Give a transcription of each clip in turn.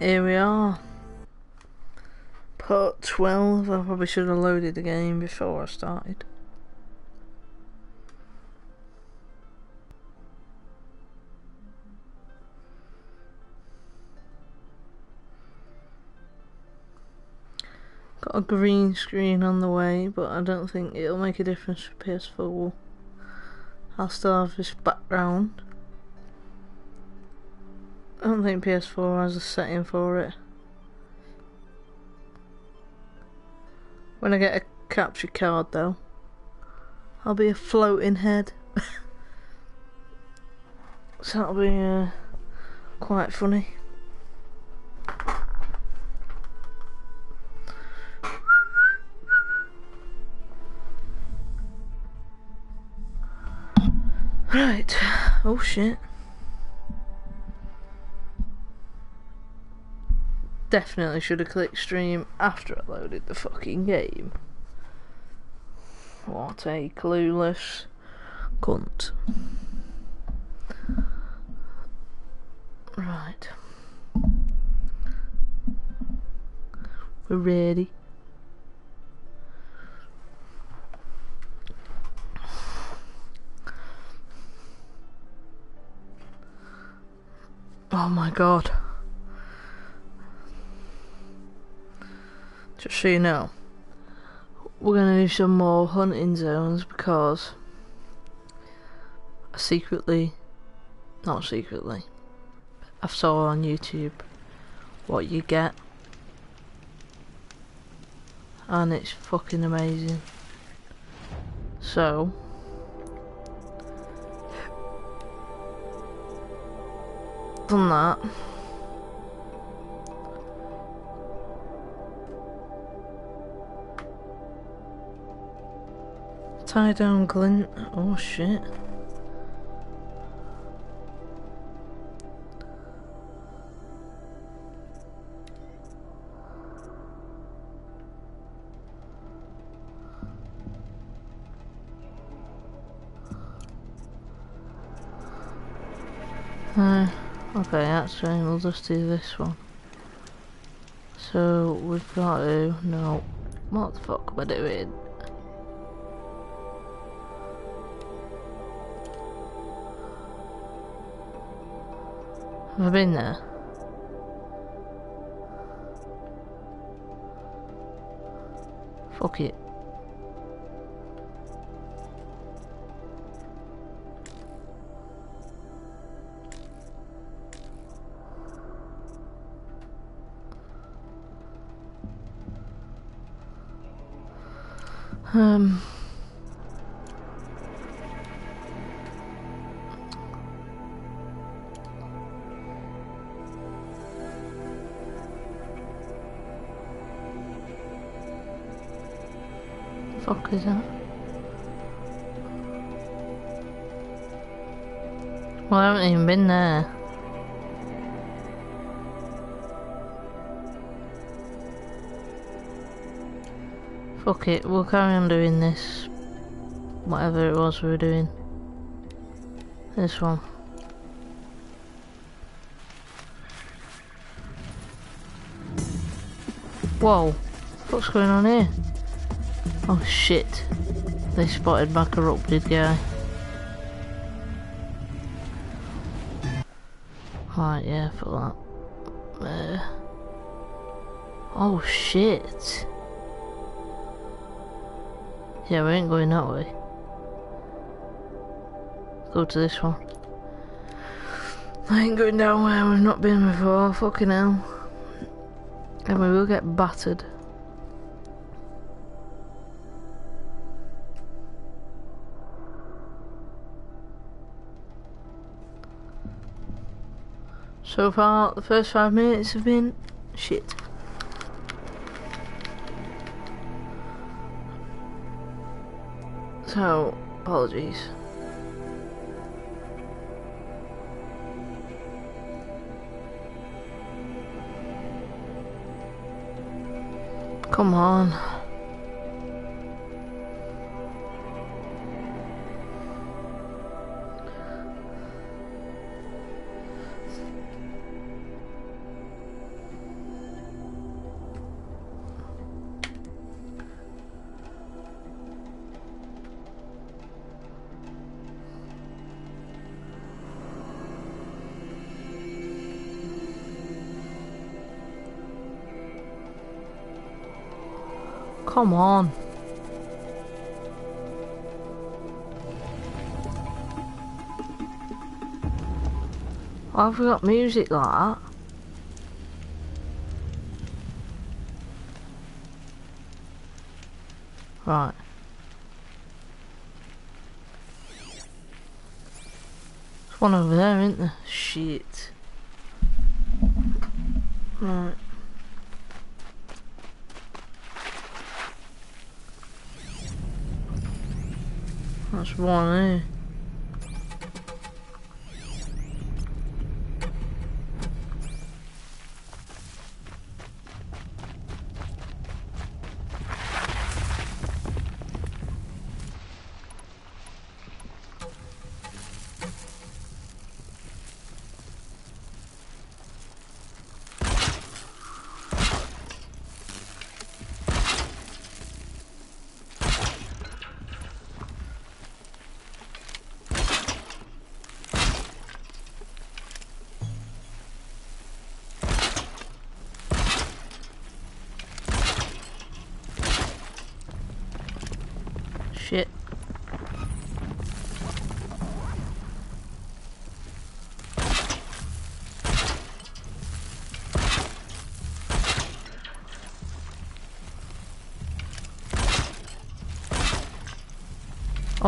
Here we are. Part 12. I probably should have loaded the game before I started. Got a green screen on the way, but I don't think it'll make a difference for PS4. I'll still have this background. I don't think PS4 has a setting for it. When I get a capture card though, I'll be a floating head. so that'll be uh, quite funny. Right. Oh shit. Definitely should have clicked stream after I loaded the fucking game. What a clueless cunt. Right. We're ready. Oh my god. Just so you know, we're gonna do some more hunting zones because I secretly, not secretly, I saw on YouTube what you get and it's fucking amazing. So, done that. Tie down glint. Oh shit. Uh, okay, that's fine. We'll just do this one. So we've got to no. What the fuck am I doing? Have been there? Fuck it. Um... Well, I haven't even been there. Fuck it, we'll carry on doing this. Whatever it was we were doing. This one. Whoa, what's going on here? Oh shit. They spotted my corrupted guy. Right, yeah, for that. Uh, oh shit. Yeah, we ain't going that way. Go to this one. I ain't going down where we've not been before, fucking hell. And we will get battered. So far, the first five minutes have been shit. So, apologies. Come on. Come on. I've we got music like that. Right. There's one over there, isn't there? Shit. Right. That's one, eh?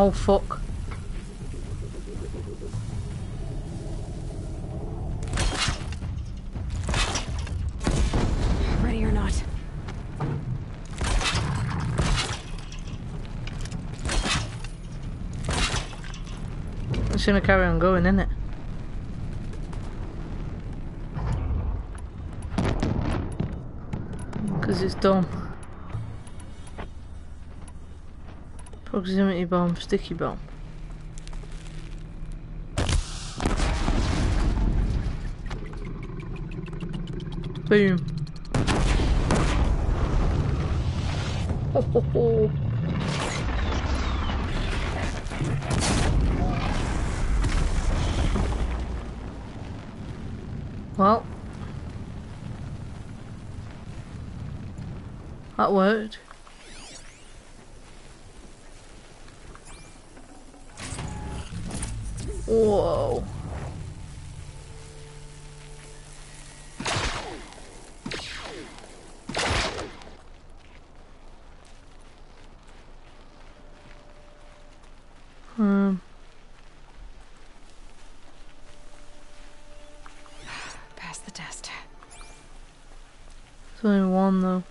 Oh fuck. Ready or not. It's gonna carry on going, isn't it? Because it's dumb. Proximity bomb, sticky bomb. Boom. Ho, ho, ho. Well, that worked. Whoa. Um, Pass the test. One though.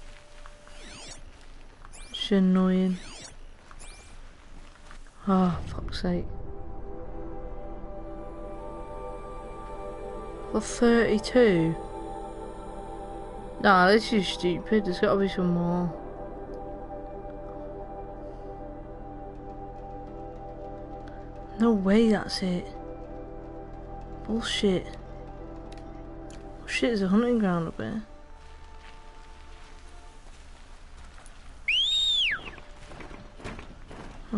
It's annoying. Oh, fuck's sake. For 32? Nah, this is stupid. There's gotta be some more. No way that's it. Bullshit. Shit, there's a hunting ground up here.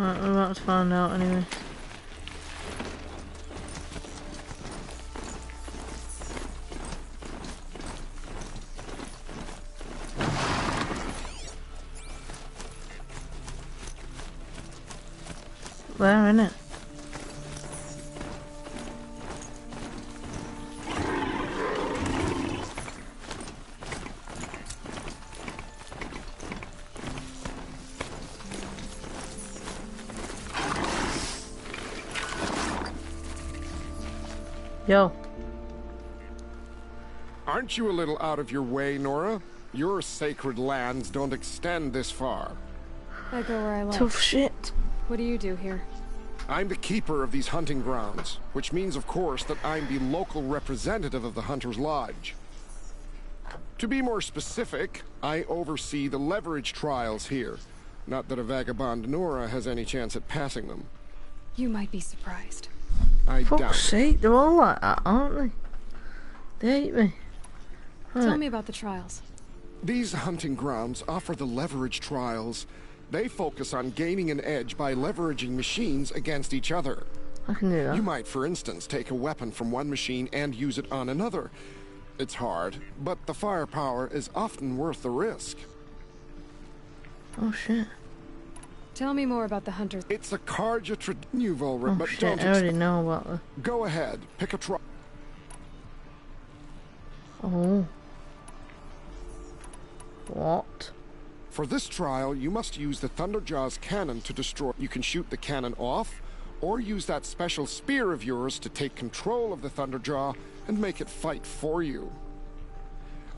Right, we're about to find out anyway. Where in it? Yo, Aren't you a little out of your way, Nora? Your sacred lands don't extend this far. I go where I like. tough shit. What do you do here? I'm the keeper of these hunting grounds, which means, of course, that I'm the local representative of the Hunter's Lodge. To be more specific, I oversee the leverage trials here. Not that a vagabond Nora has any chance at passing them. You might be surprised. I doubt Fuck's it. sake, they're all like that, aren't they? They hate me. Tell me about the trials. These hunting grounds offer the leverage trials. They focus on gaining an edge by leveraging machines against each other. I can do that. You might, for instance, take a weapon from one machine and use it on another. It's hard, but the firepower is often worth the risk. Oh shit. Tell me more about the hunters. It's a Carja trad... You've already... Oh but shit, don't I already know about. Go ahead. Pick a try. Oh. What? For this trial, you must use the Thunderjaw's cannon to destroy. You can shoot the cannon off, or use that special spear of yours to take control of the Thunderjaw and make it fight for you.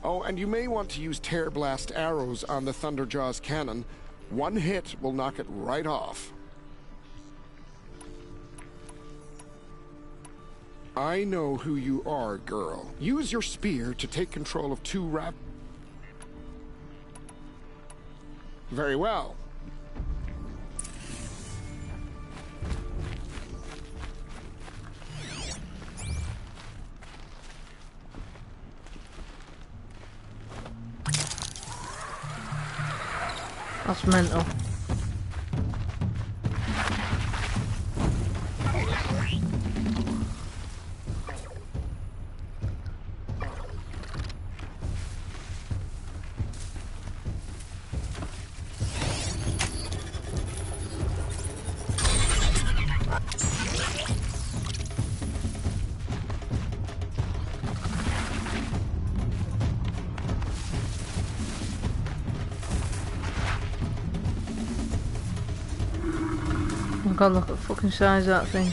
Oh, and you may want to use Tearblast arrows on the Thunderjaw's cannon. One hit will knock it right off. I know who you are, girl. Use your spear to take control of two rab... Very well. That's mental. God, look at the fucking size of that thing.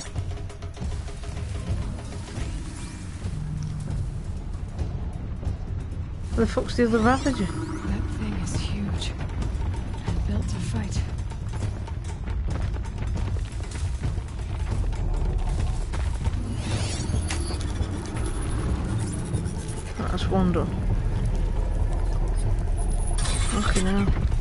Where the fuck's the other Ravager? That thing is huge. And built to fight. That's one done. Okay now.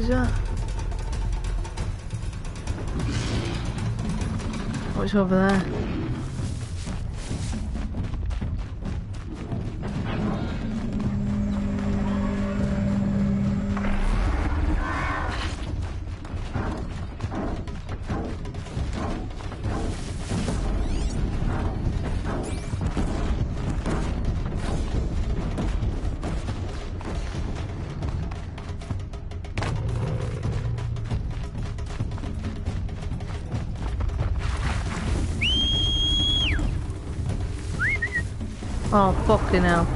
Fuck? What's over there? Oh, fucking hell.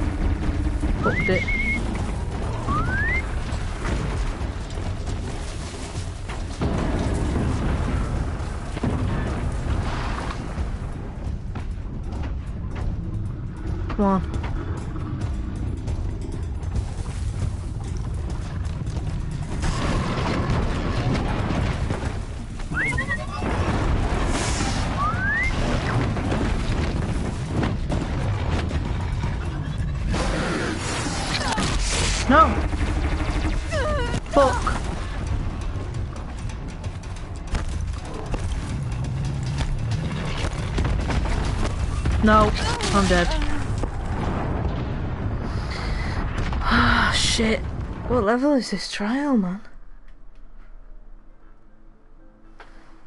Level is this trial, man?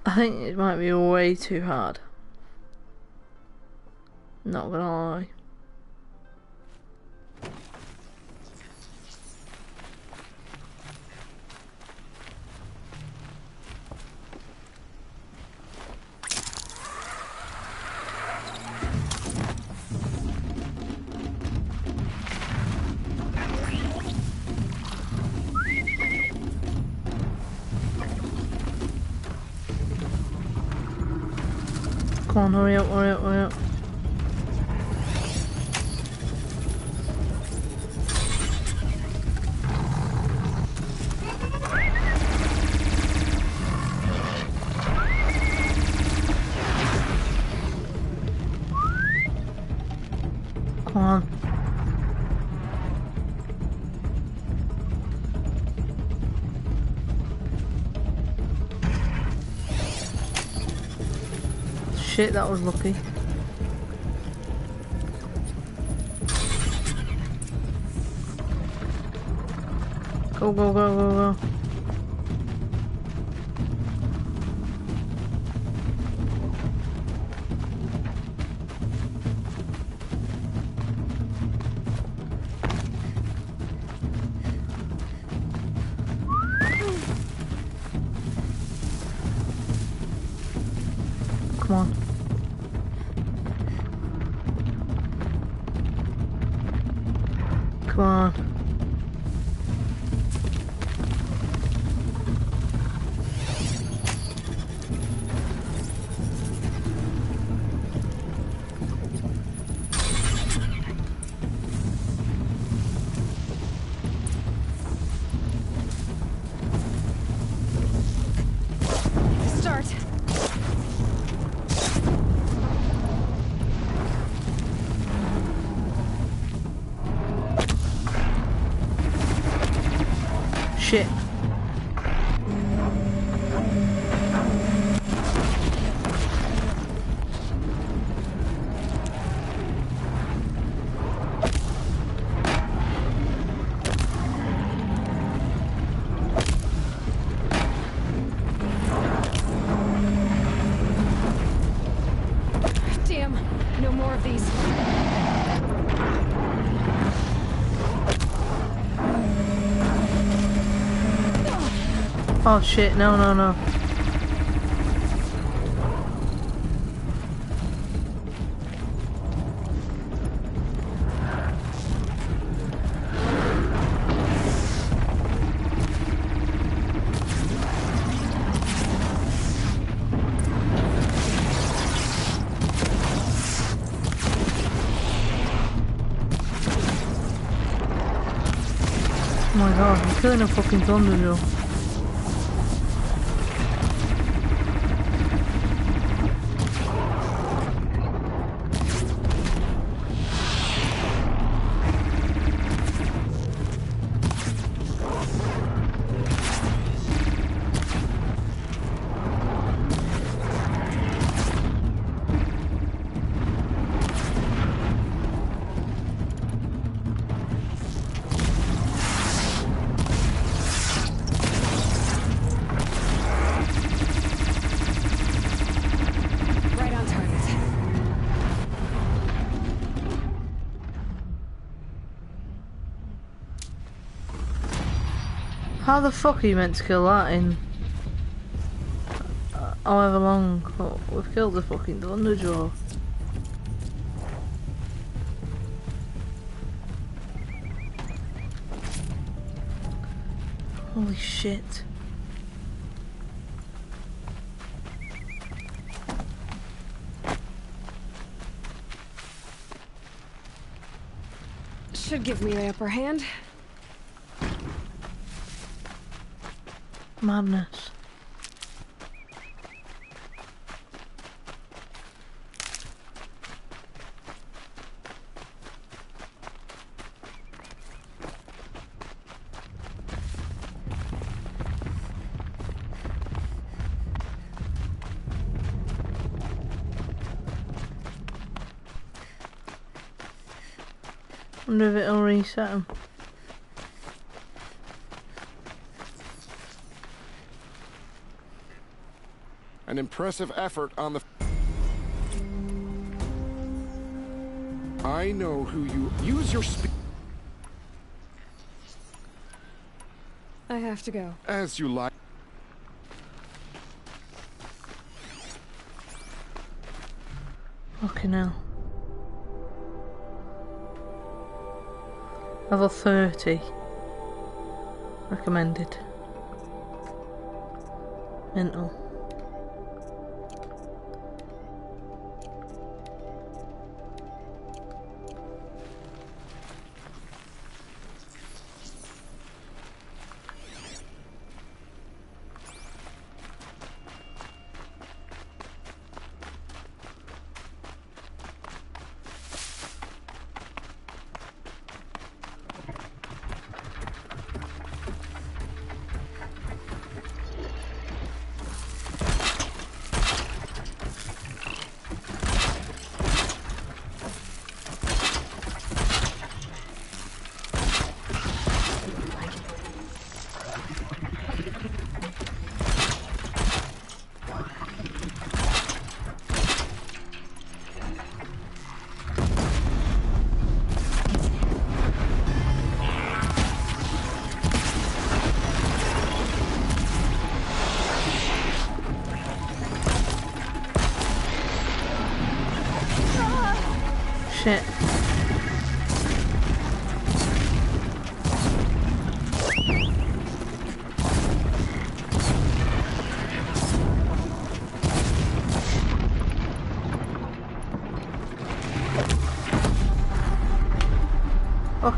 I think it might be way too hard. Hurry up, hurry up, Shit, that was lucky. Go, go, go, go, go. Oh shit, no, no, no. Oh my god, I'm killing a fucking thunderjaw. Right How the fuck are you meant to kill that in uh, however long? Oh, we've killed the fucking Thunderjaw. Holy shit. Should give me the upper hand. Madness. Wonder if it'll reset him. An impressive effort on the. I know who you. Use your speed I have to go. as you like. Okay now. Level 30. Recommended. Mental.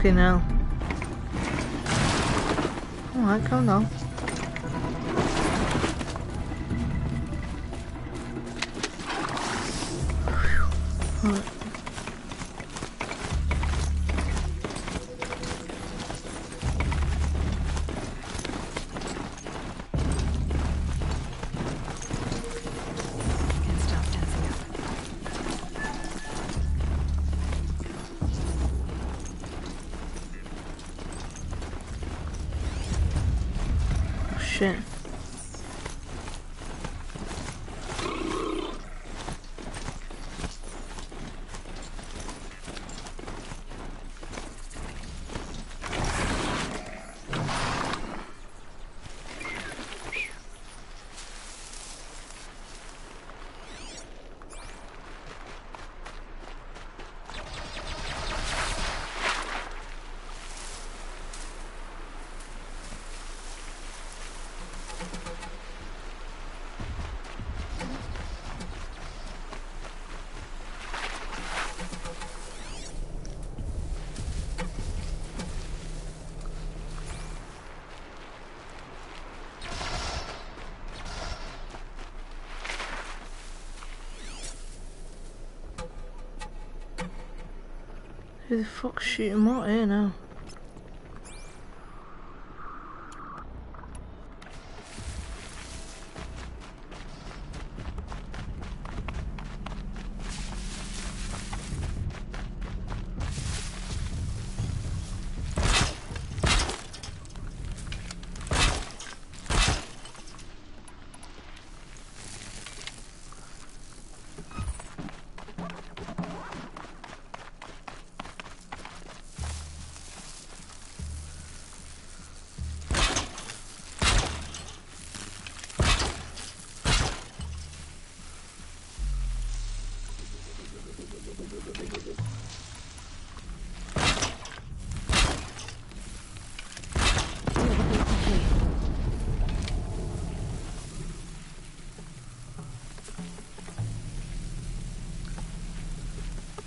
Fucking hell. Alright, come on. Oh, Who the fuck's shooting what here now?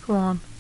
Go on.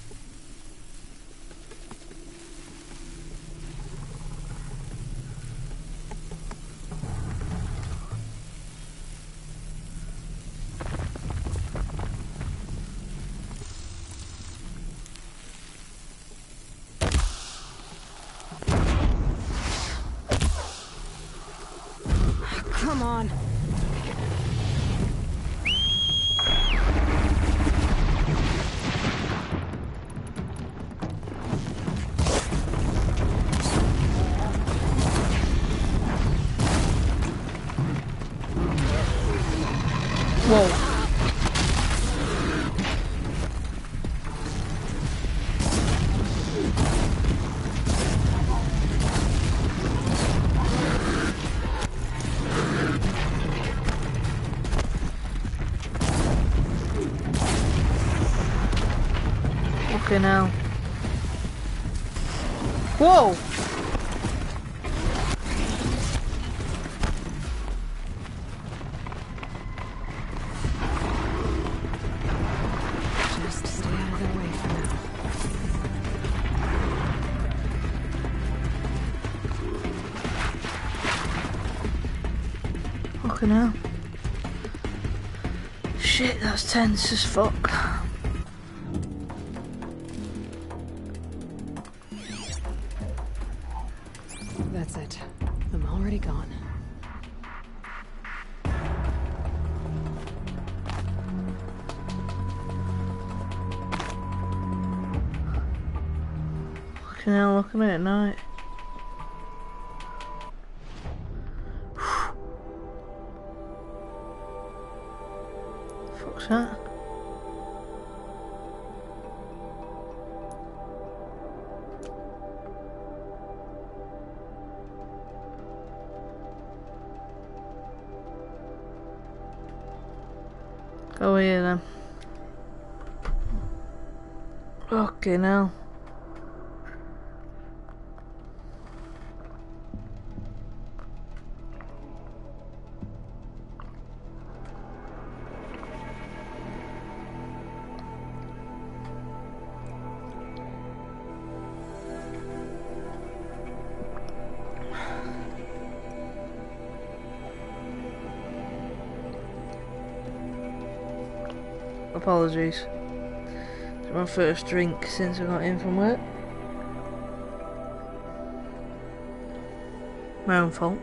For now. Fucking hell. Shit, that's tense as fuck. Okay, now. Apologies. First drink since I got in from work. My own fault.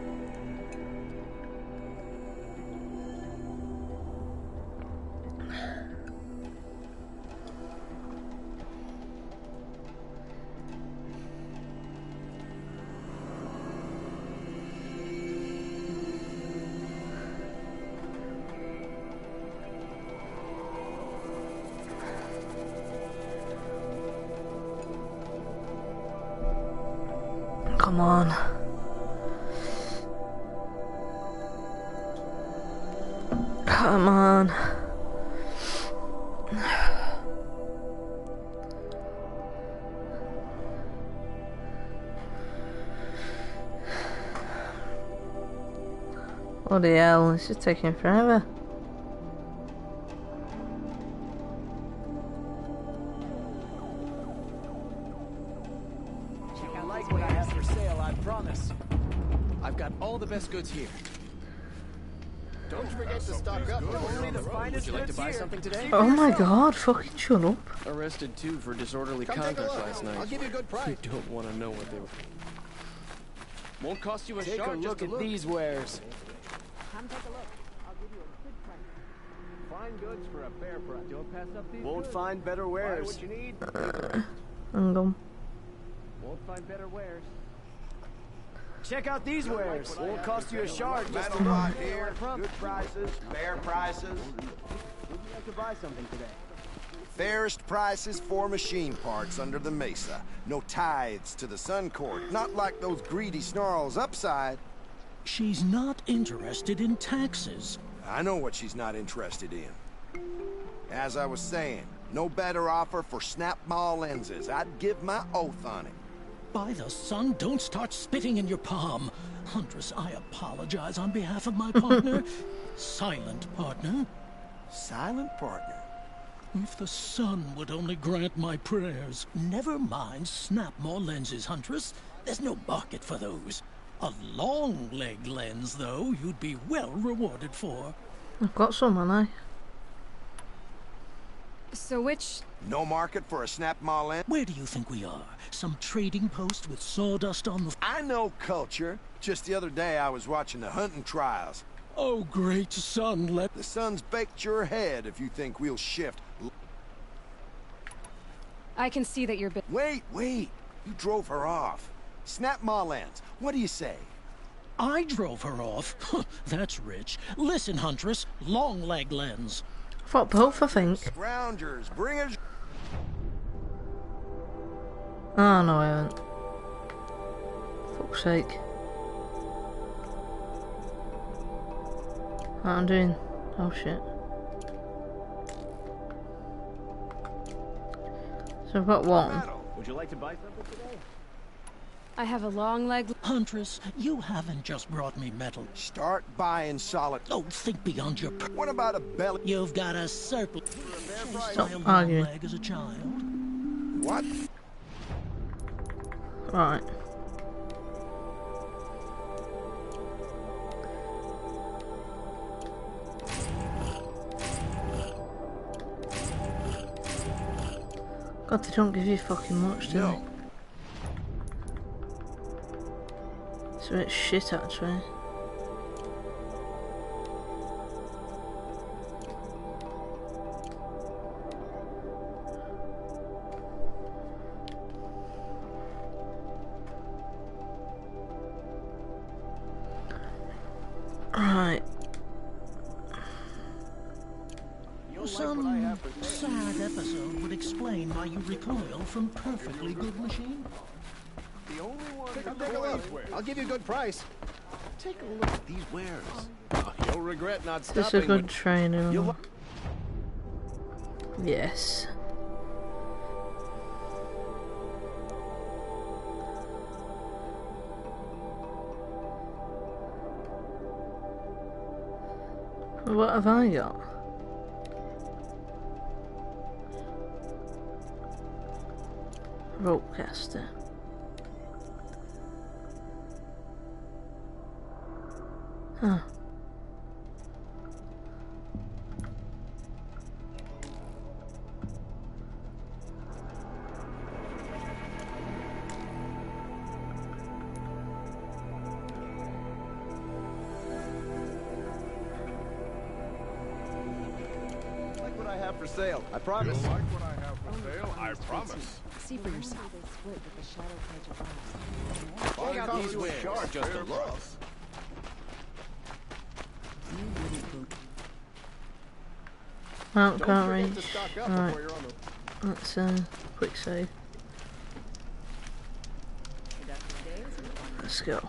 Hell, this is taking forever. I like what I have for sale, I promise. I've got all the best goods here. Don't forget to stock up. Only the finest Would you like to buy here. something today? Oh my god, fucking shut up. Arrested two for disorderly Come conduct last night. I'll give you a good price. You don't want to know what they were. Won't cost you a Take a look Just at look. these wares. Fine goods for a fair price. Don't pass up these Won't goods. find better Buy wares. what you need. Hang on. Won't find better wares. Check out these wares. Won't cost you a shard. Just Metal lot here, good prices, fair prices, Would you like to buy something today? fairest prices for machine parts under the mesa. No tithes to the Sun Court, not like those greedy snarls upside. She's not interested in taxes. I know what she's not interested in. As I was saying, no better offer for Snapmaw lenses. I'd give my oath on it. By the sun, don't start spitting in your palm. Huntress, I apologize on behalf of my partner. Silent partner. Silent partner. If the sun would only grant my prayers. Never mind Snapmaw lenses, Huntress. There's no market for those. A Longleg lens, though, you'd be well rewarded for. I've got some, haven't I? So which No market for a Snapmaw lens. Where do you think we are? Some trading post with sawdust on the. I know culture. Just the other day I was watching the hunting trials. Oh, great sun, let. The sun's baked your head if you think we'll shift. I can see that you're. Wait, wait. You drove her off. Snapmaw lens, what do you say? I drove her off. That's rich. Listen, Huntress, Longleg lens. What thought both, I think. Scroungers, bring us. Oh ah, no, I haven't. Fuck's sake. What I'm doing? Oh shit. So I've got one. Would you like to buy something today? I have a long leg. Huntress, you haven't just brought me metal. Start buying solid. Oh, think beyond your. Per- What about a belly? You've got a surplus. Stop I a arguing. leg as a child. What? Right. God, they don't give you fucking much, do No. they? It's a bit shit, actually. Right. Some sad episode would explain why you recoil from perfectly good machine. Take a look. I'll give you a good price. Take a look at these wares. Oh, you'll regret not stopping. This is a good train. Yes. What have I got? Ropecaster. Huh. Like what I have for sale. I promise. like what I have for sale, I promise. See for yourself. Check out these wares. Just a look. Don't can't reach. stock up Right. before you're on the Let's uh, quick save. Let's go.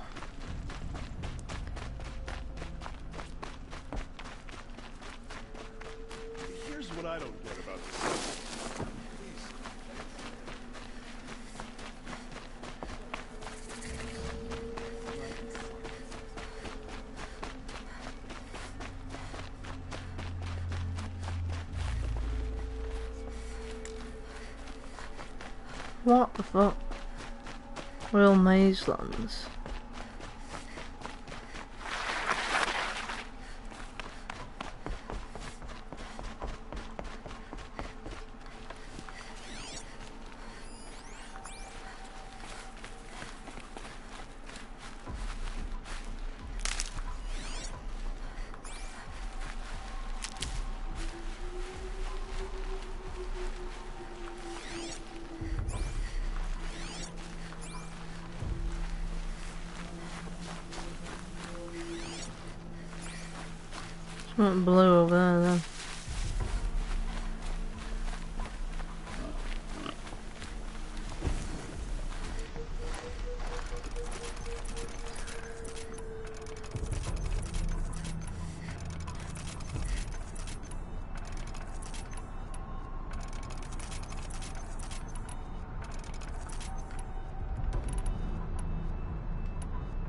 Royal Something blue over there then.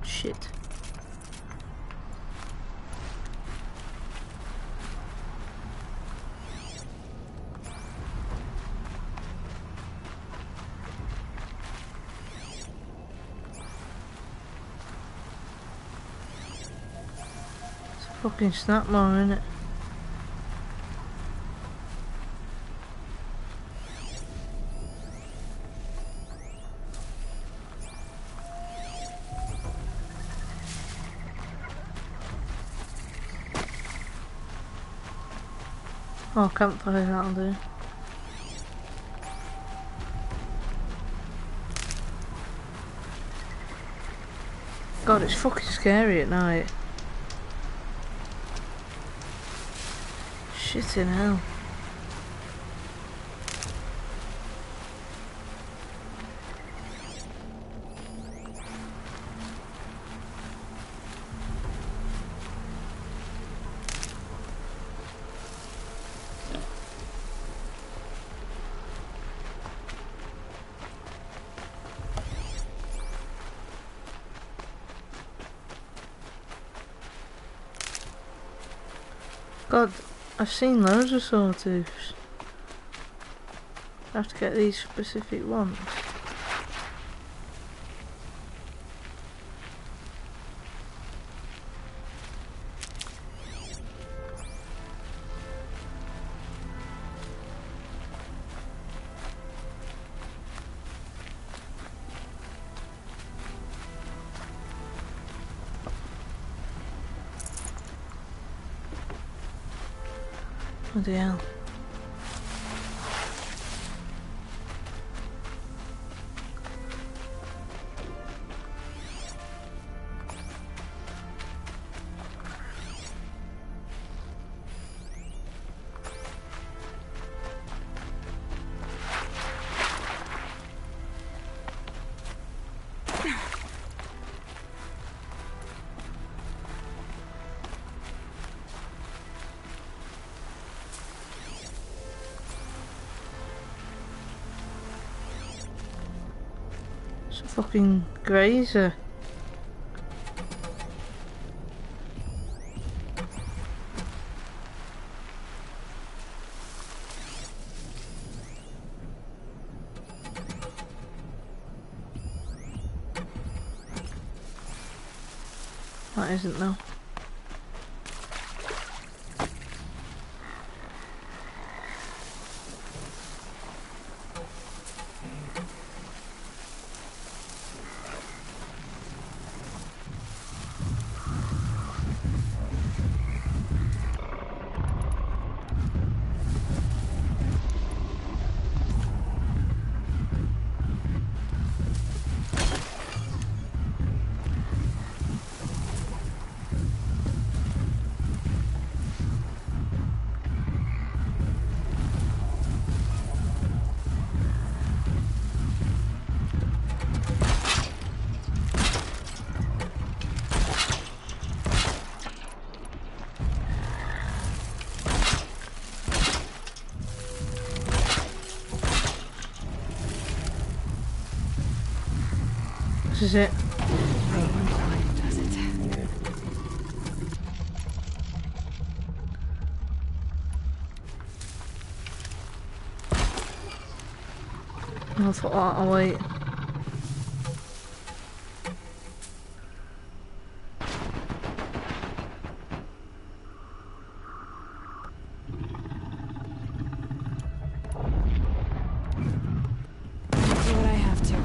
Shit. It's a fucking Snapmaw, isn't it? Oh, campfire that'll do. God, it's fucking scary at night. Shit in hell. God, I've seen loads of sawtooths. I have to get these specific ones. fucking grazer. That isn't though. This it? I thought, oh, I'll wait. Do what I have to.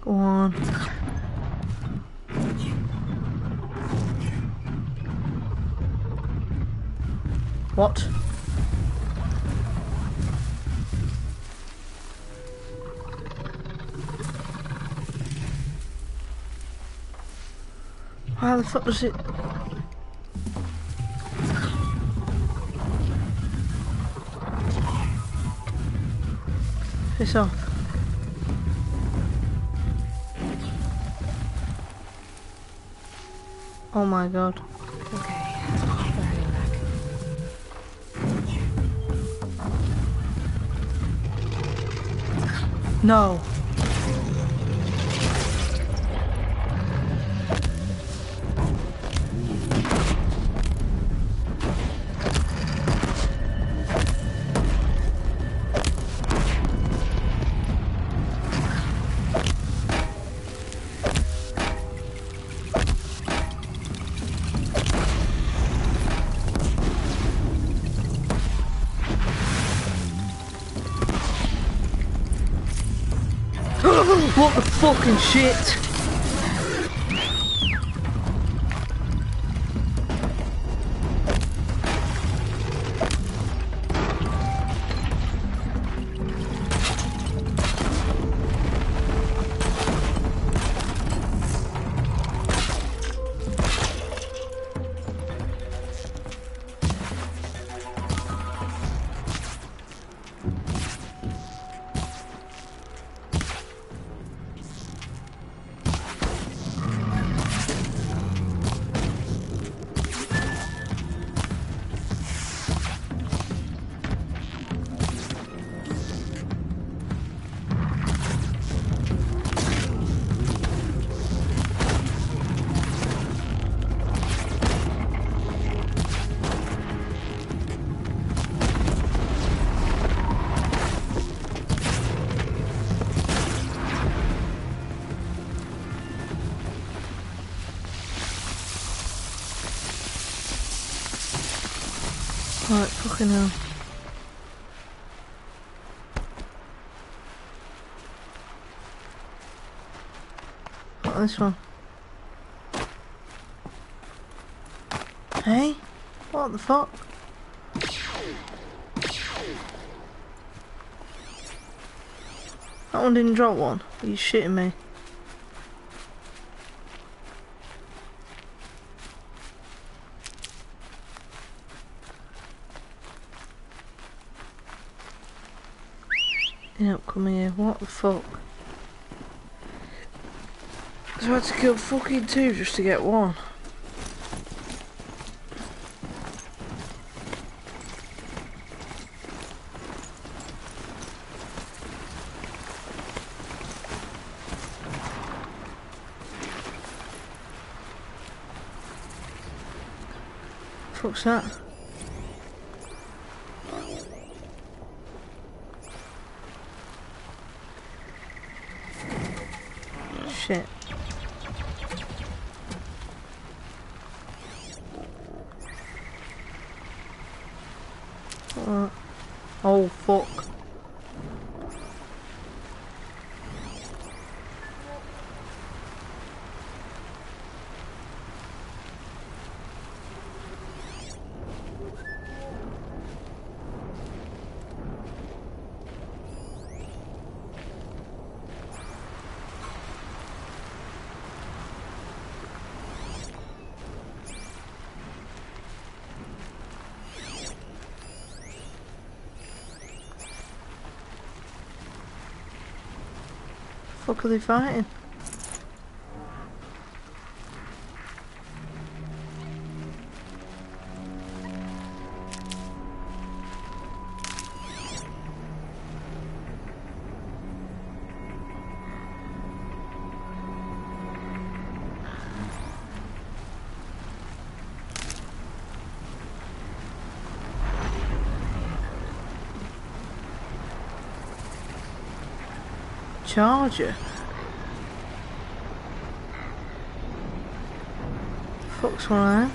Go on. What? How the fuck does it... Piss off. Oh my god. Okay. No. Fucking shit? Eh. What this one? Er? Hey? What the fuck? That one didn't drop one. Are you shitting me? Yep, come here. What the fuck? So I had to kill fucking two just to get one. Fuck's that? shit. What? Oh fuck. Are fighting? Charger. Fuck's one?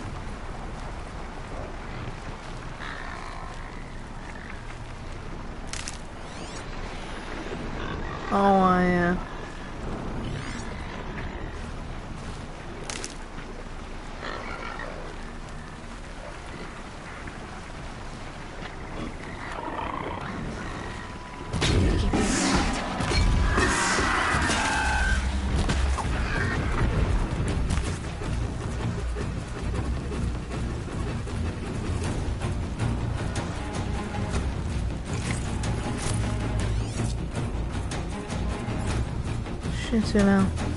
Oh, I, uh... Shit now. God,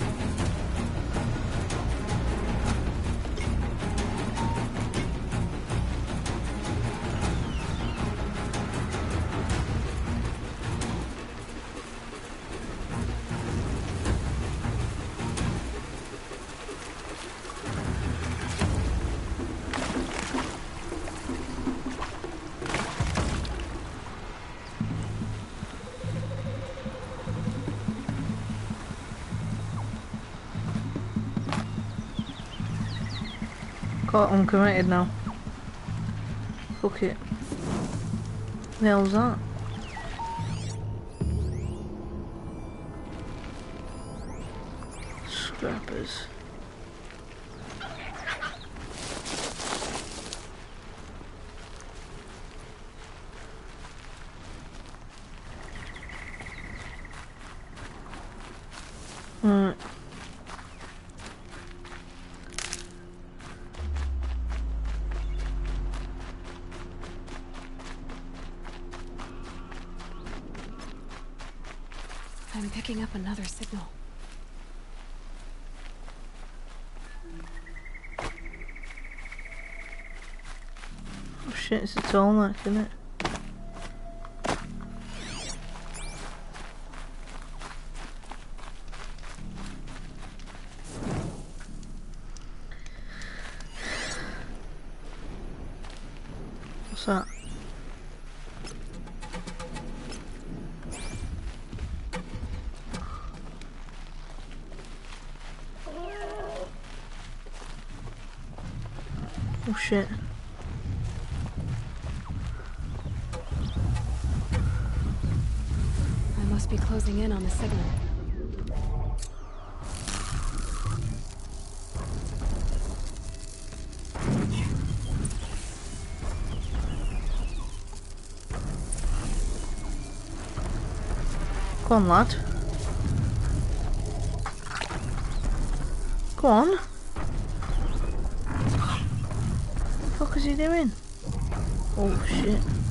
I'm committed now. Fuck it. The hell's that? Scrappers. Right. I'm picking up another signal. Oh shit, it's a Tallneck, isn't it? What's that? Oh shit. I must be closing in on the signal. Go on, lad. Go on. The fuck is he doing? Oh shit.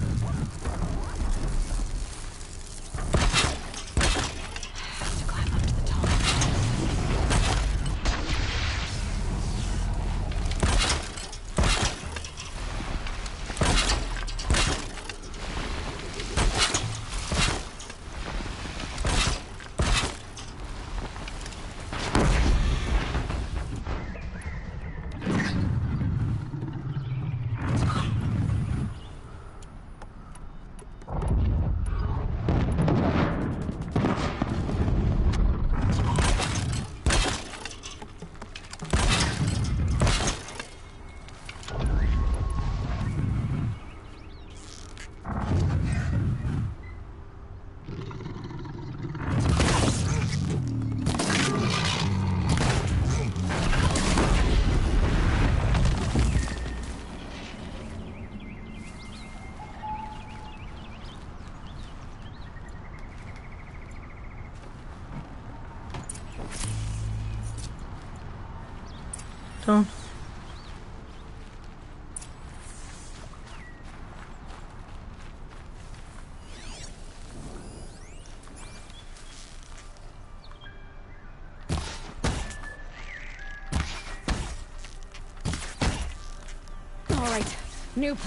All right. New.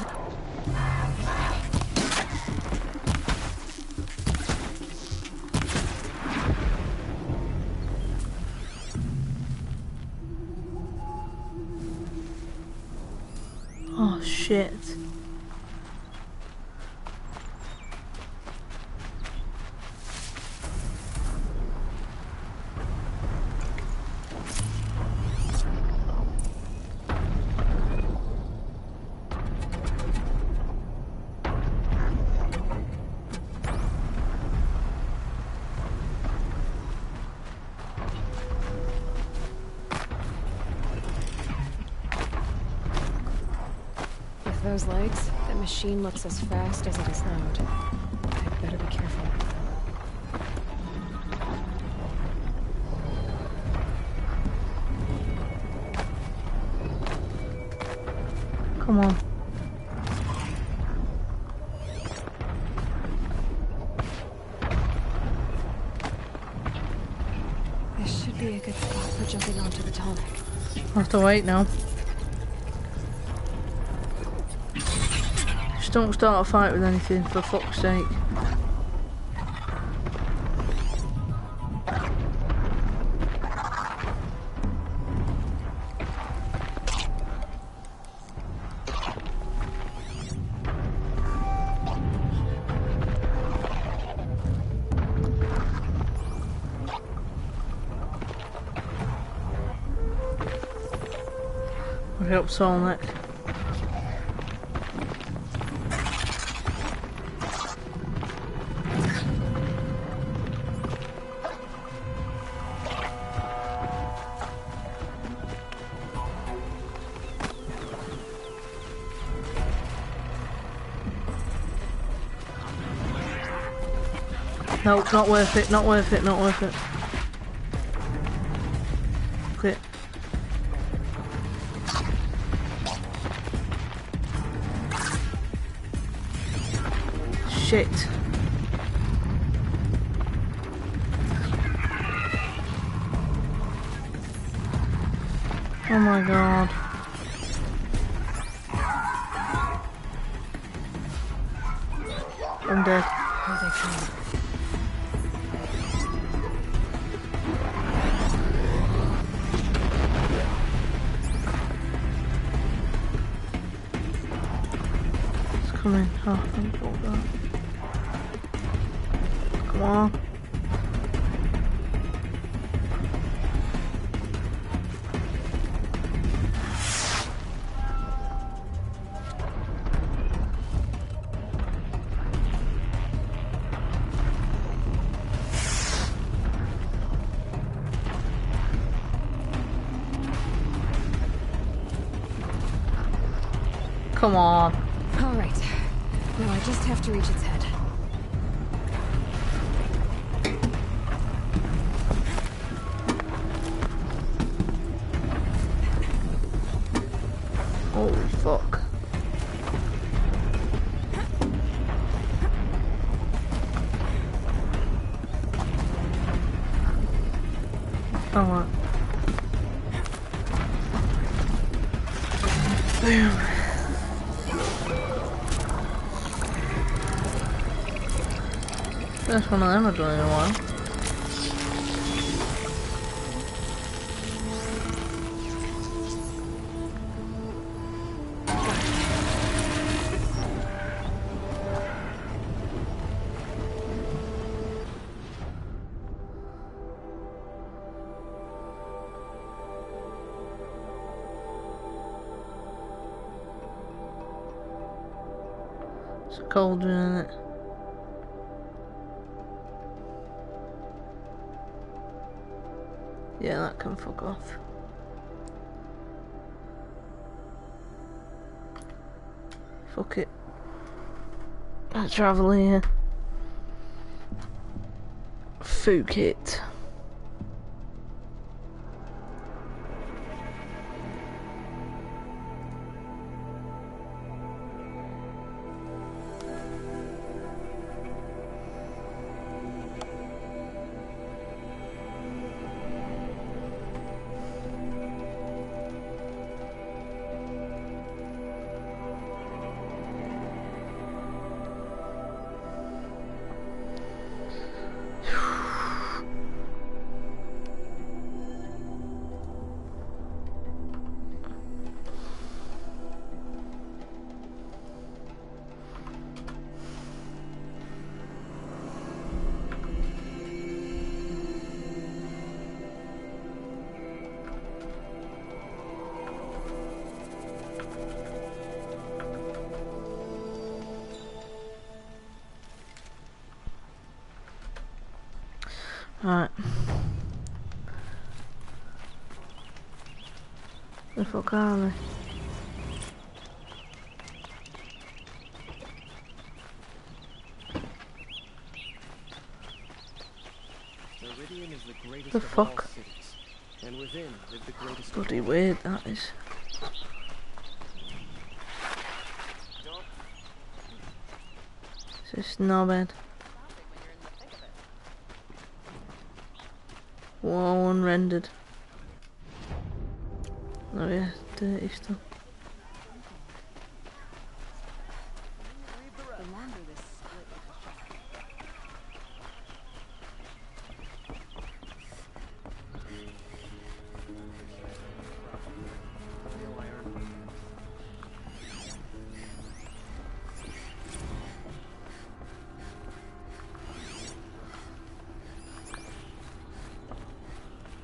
Those legs, that machine looks as fast as it is loud. I'd better be careful. Come on. This should be a good spot for jumping onto the tonic. I have to wait now. Don't start a fight with anything, for fuck's sake. I hope Solnick. Nope, not worth it, not worth it, not worth it. Quit. Shit. Oh my god. Come on. All right. Now I just have to reach its First one I've done in a while. It's I travel here. Fuck it. The fuck Bloody weird that is. Is this bad. Whoa, unrendered. Stuff.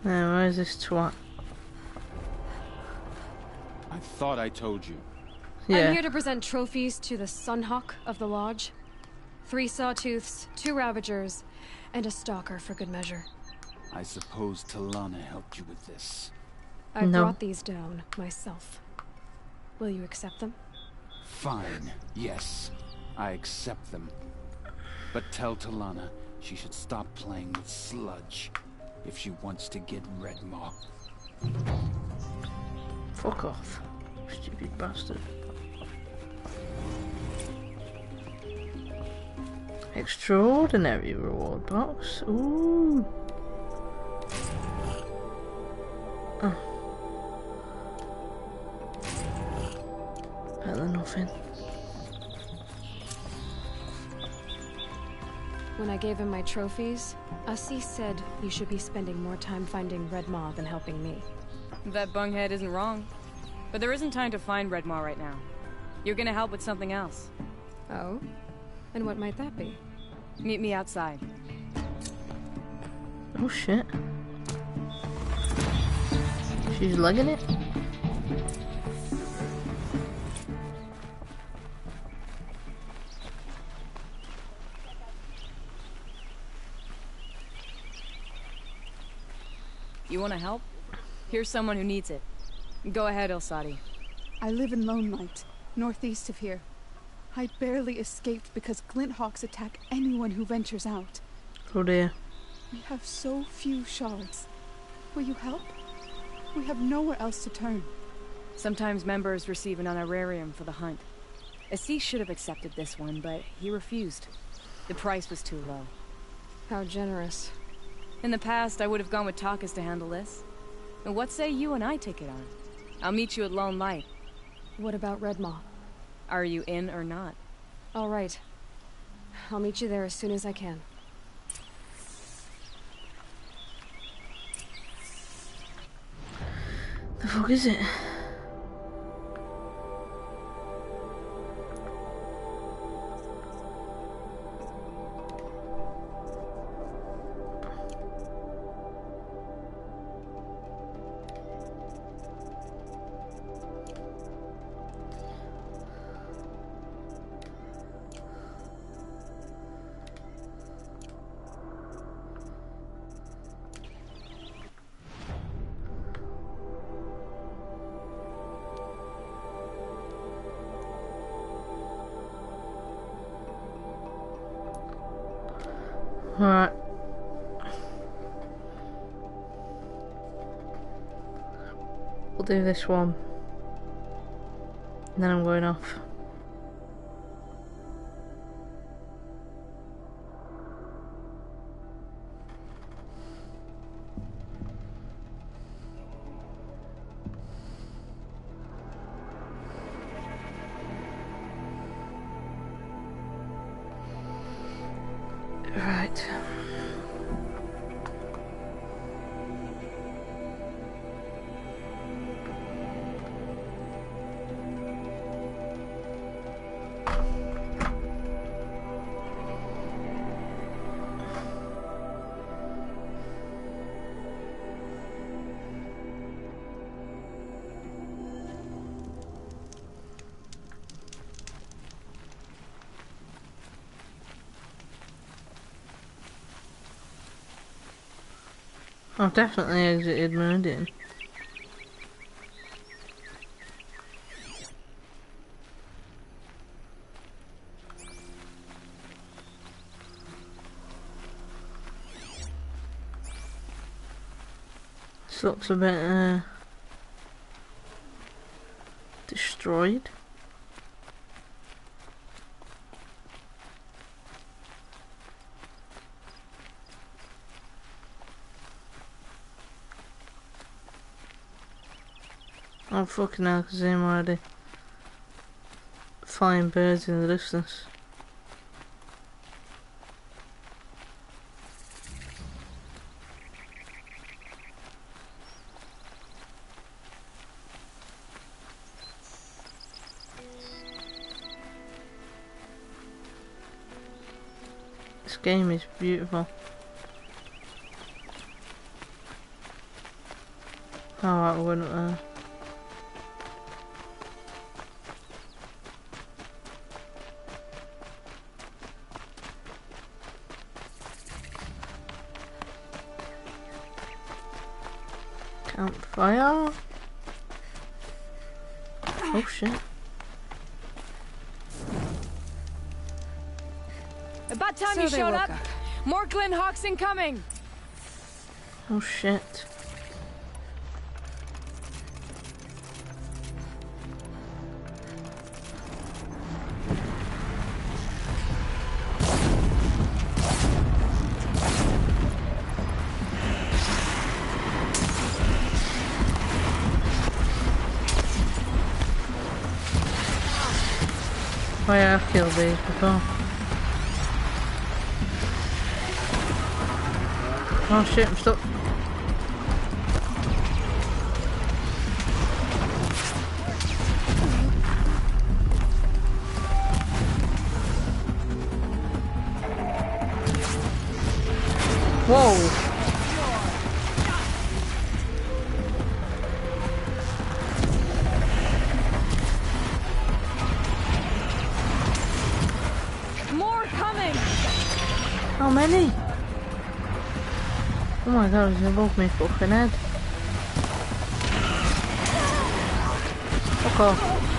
Now, where's this twat? I thought I told you. Yeah. I'm here to present trophies to the Sunhawk of the Lodge. Three Sawtooths, two Ravagers, and a Stalker for good measure. I suppose Talanah helped you with this. I No. brought these down myself. Will you accept them? Fine. Yes. I accept them. But tell Talanah she should stop playing with sludge if she wants to get Redmaw. Fuck off. Stupid bastard. Extraordinary reward box. Ooh. Oh. Better than nothing. When I gave him my trophies, Ahsis said you should be spending more time finding Redmaw than helping me. That bunghead isn't wrong. But there isn't time to find Redmaw right now. You're gonna help with something else. Oh? And what might that be? Meet me outside. Oh shit. She's lugging it? You wanna help? Here's someone who needs it. Go ahead, Elsadi. I live in Lonelight, northeast of here. I barely escaped because Glinthawks attack anyone who ventures out. Oh dear. We have so few shards. Will you help? We have nowhere else to turn. Sometimes members receive an honorarium for the hunt. Ahsis should have accepted this one, but he refused. The price was too low. How generous. In the past, I would have gone with Takas to handle this. And what say you and I take it on? I'll meet you at Lonelight. What about Redmaw? Are you in or not? All right. I'll meet you there as soon as I can. The fuck is it? This one. And then I'm going off. I've definitely exited Meridian. This looks a bit uh, destroyed. Fucking hell, I can see him already. Flying birds in the distance. This game is beautiful. Oh, I up there. Campfire. Oh shit. About time you showed up. More Glinthawks incoming. Oh shit. Killed. Oh shit, I'm stuck. My god, it's above me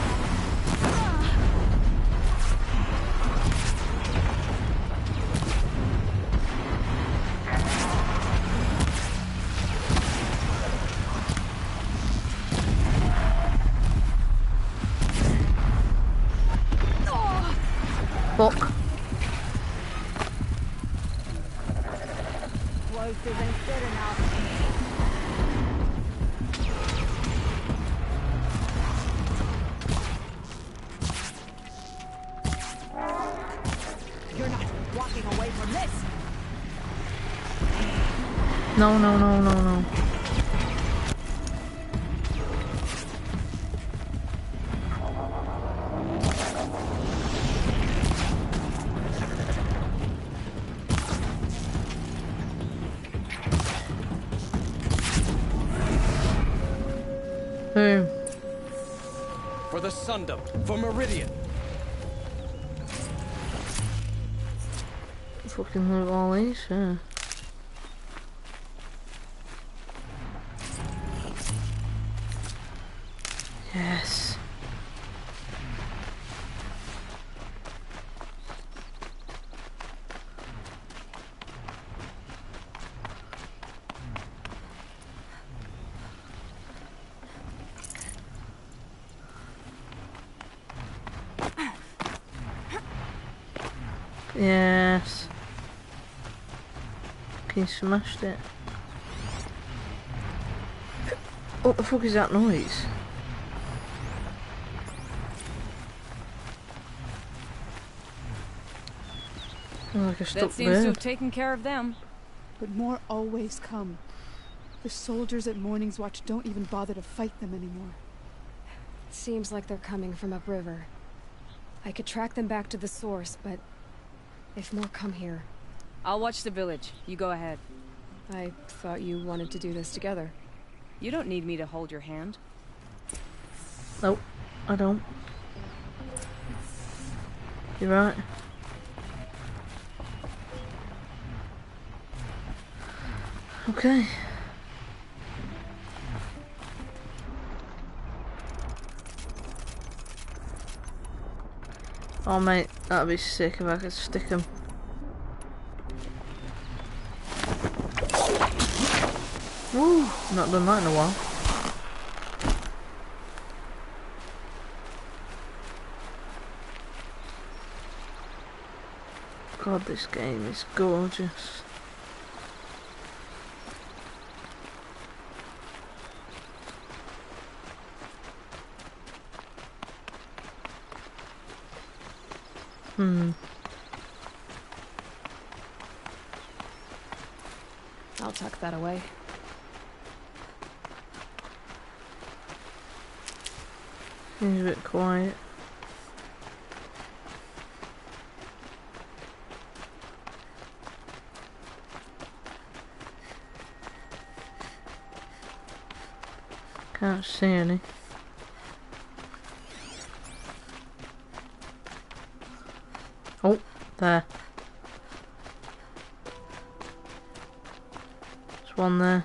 No, no, no, no, no. Fucking loot all these. Okay, smashed it. What the fuck is that noise? Like a stuck That seems to have taken care of them. But more always come. The soldiers at Morning's Watch don't even bother to fight them anymore. It Seems like they're coming from upriver. I could track them back to the source, but if more come here, I'll watch the village. You go ahead. I thought you wanted to do this together. You don't need me to hold your hand. Nope, I don't. You're right. Okay. Oh mate, that'd be sick if I could stick him Not done that in a while. God, this game is gorgeous. Hmm. I'll tuck that away. Seems a bit quiet. Can't see any. Oh, there. There's one there.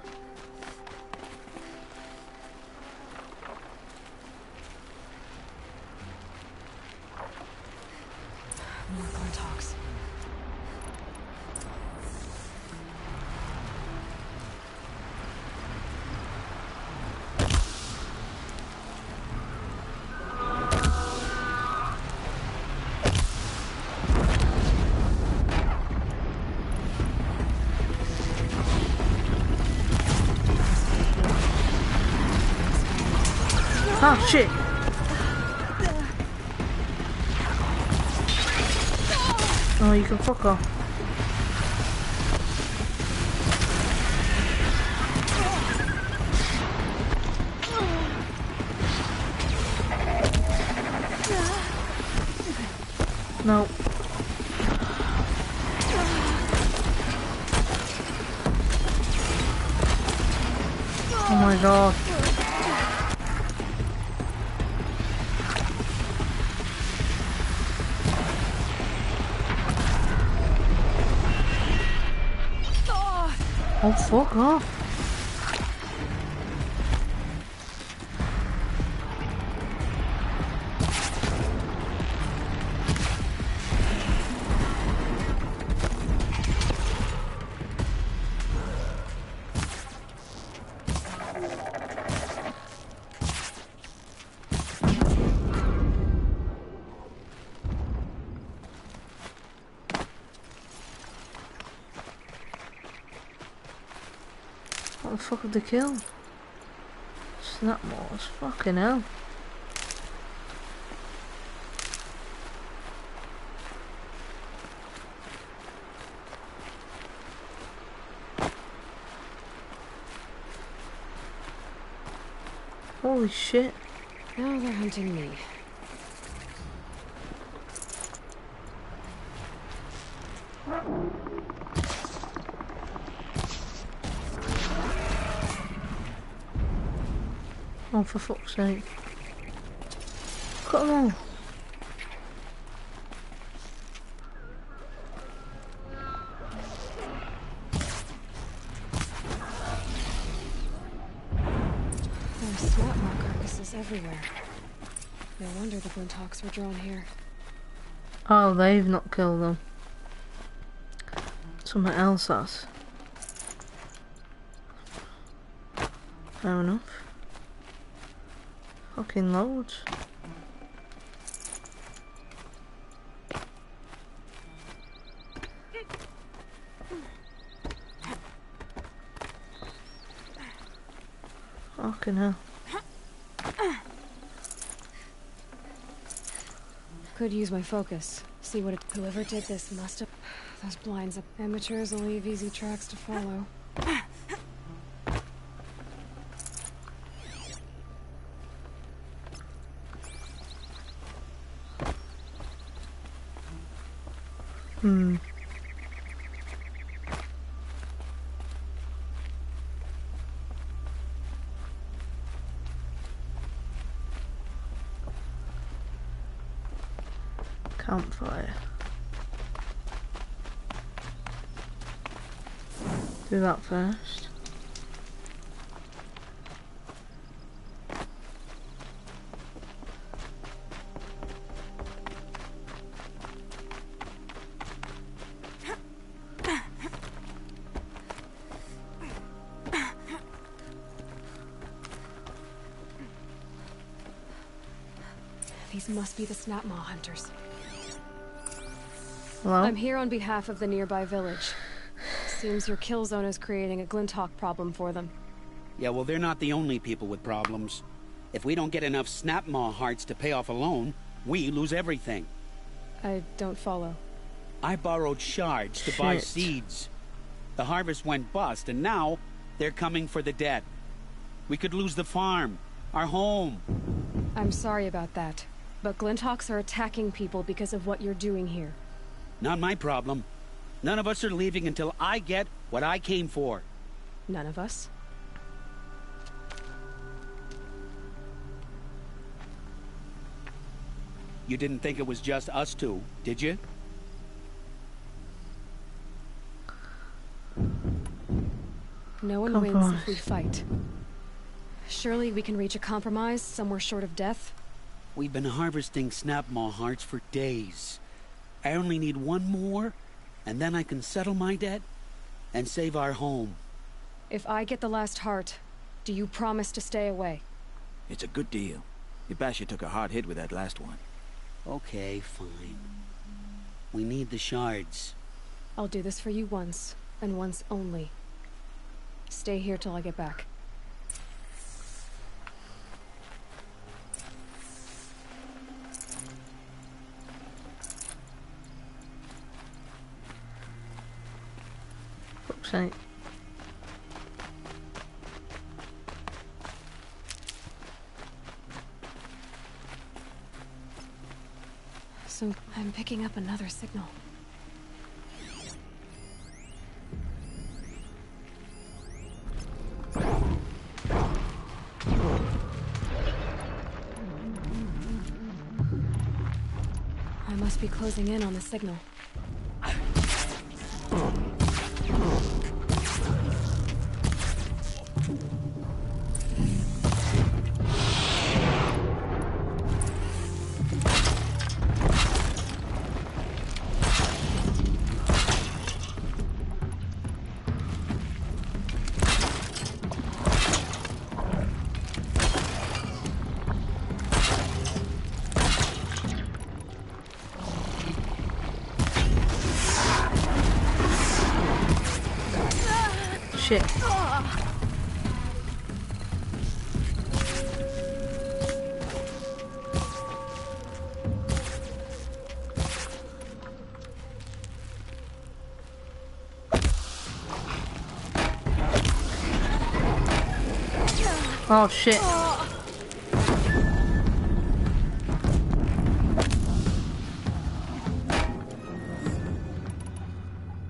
Oh, you can fuck off. The kill. killed? Snapmaws, fucking hell. Holy shit. Now they're hunting me. For fuck's sake. Cut them all. There are snapmaw carcasses everywhere. No wonder the Glinthawks were drawn here. Oh, they've not killed them. Someone else has. I don't enough. Fucking loads. Fucking hell. Could use my focus. See what it. Whoever did this must have. Those blinds. Amateurs will leave easy tracks to follow. do that first. These must be the snapmaw hunters. Hello? I'm here on behalf of the nearby village. Seems your kill zone is creating a Glinthawk problem for them. Yeah, well, they're not the only people with problems. If we don't get enough Snapmaw hearts to pay off a loan, we lose everything. I don't follow. I borrowed shards to buy seeds. The harvest went bust, and now they're coming for the debt. We could lose the farm, our home. I'm sorry about that, but Glinthawks are attacking people because of what you're doing here. Not my problem. None of us are leaving until I get what I came for. None of us? You didn't think it was just us two, did you? No one wins if we fight. Surely we can reach a compromise somewhere short of death? We've been harvesting Snapmaw hearts for days. I only need one more, and then I can settle my debt and save our home. If I get the last heart, do you promise to stay away? It's a good deal. Ibasha took a hard hit with that last one. Okay, fine. We need the shards. I'll do this for you once, and once only. Stay here till I get back. Sake. So I'm picking up another signal. I must be closing in on the signal. Oh shit.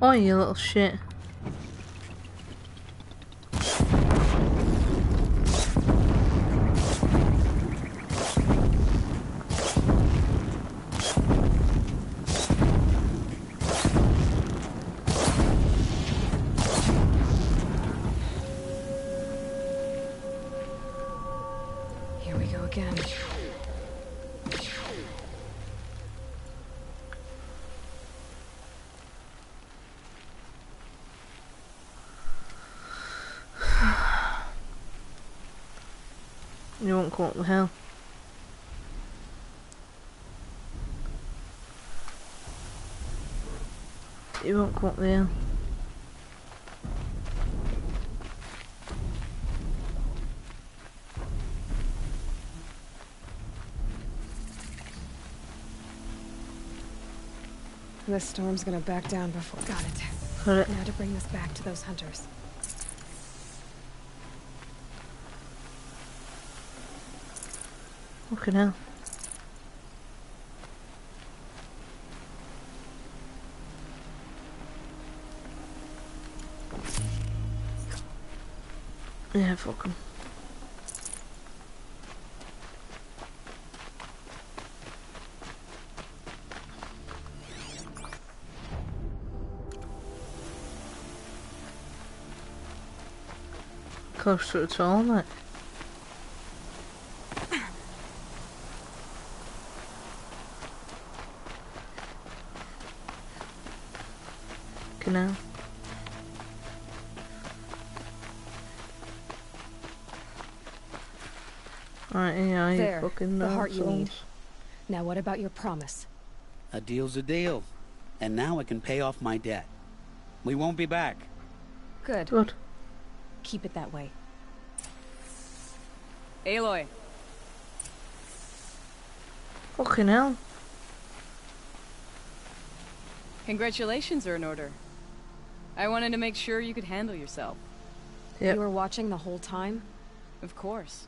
Oh, you little shit. Here we go again. You won't come up the hell. You won't come up the hill. This storm's gonna back down before. Got it. Got it. Now to bring this back to those hunters. Fucking hell. Yeah, fuck 'em. Close to it all, mate. Genau. Alright, yeah, you There, fucking the heart you need. Now what about your promise? A deal's a deal. And now I can pay off my debt. We won't be back. Good. Good. Keep it that way. Aloy, Fucking hell. congratulations are in order. I wanted to make sure you could handle yourself. Yep. You were watching the whole time? Of course.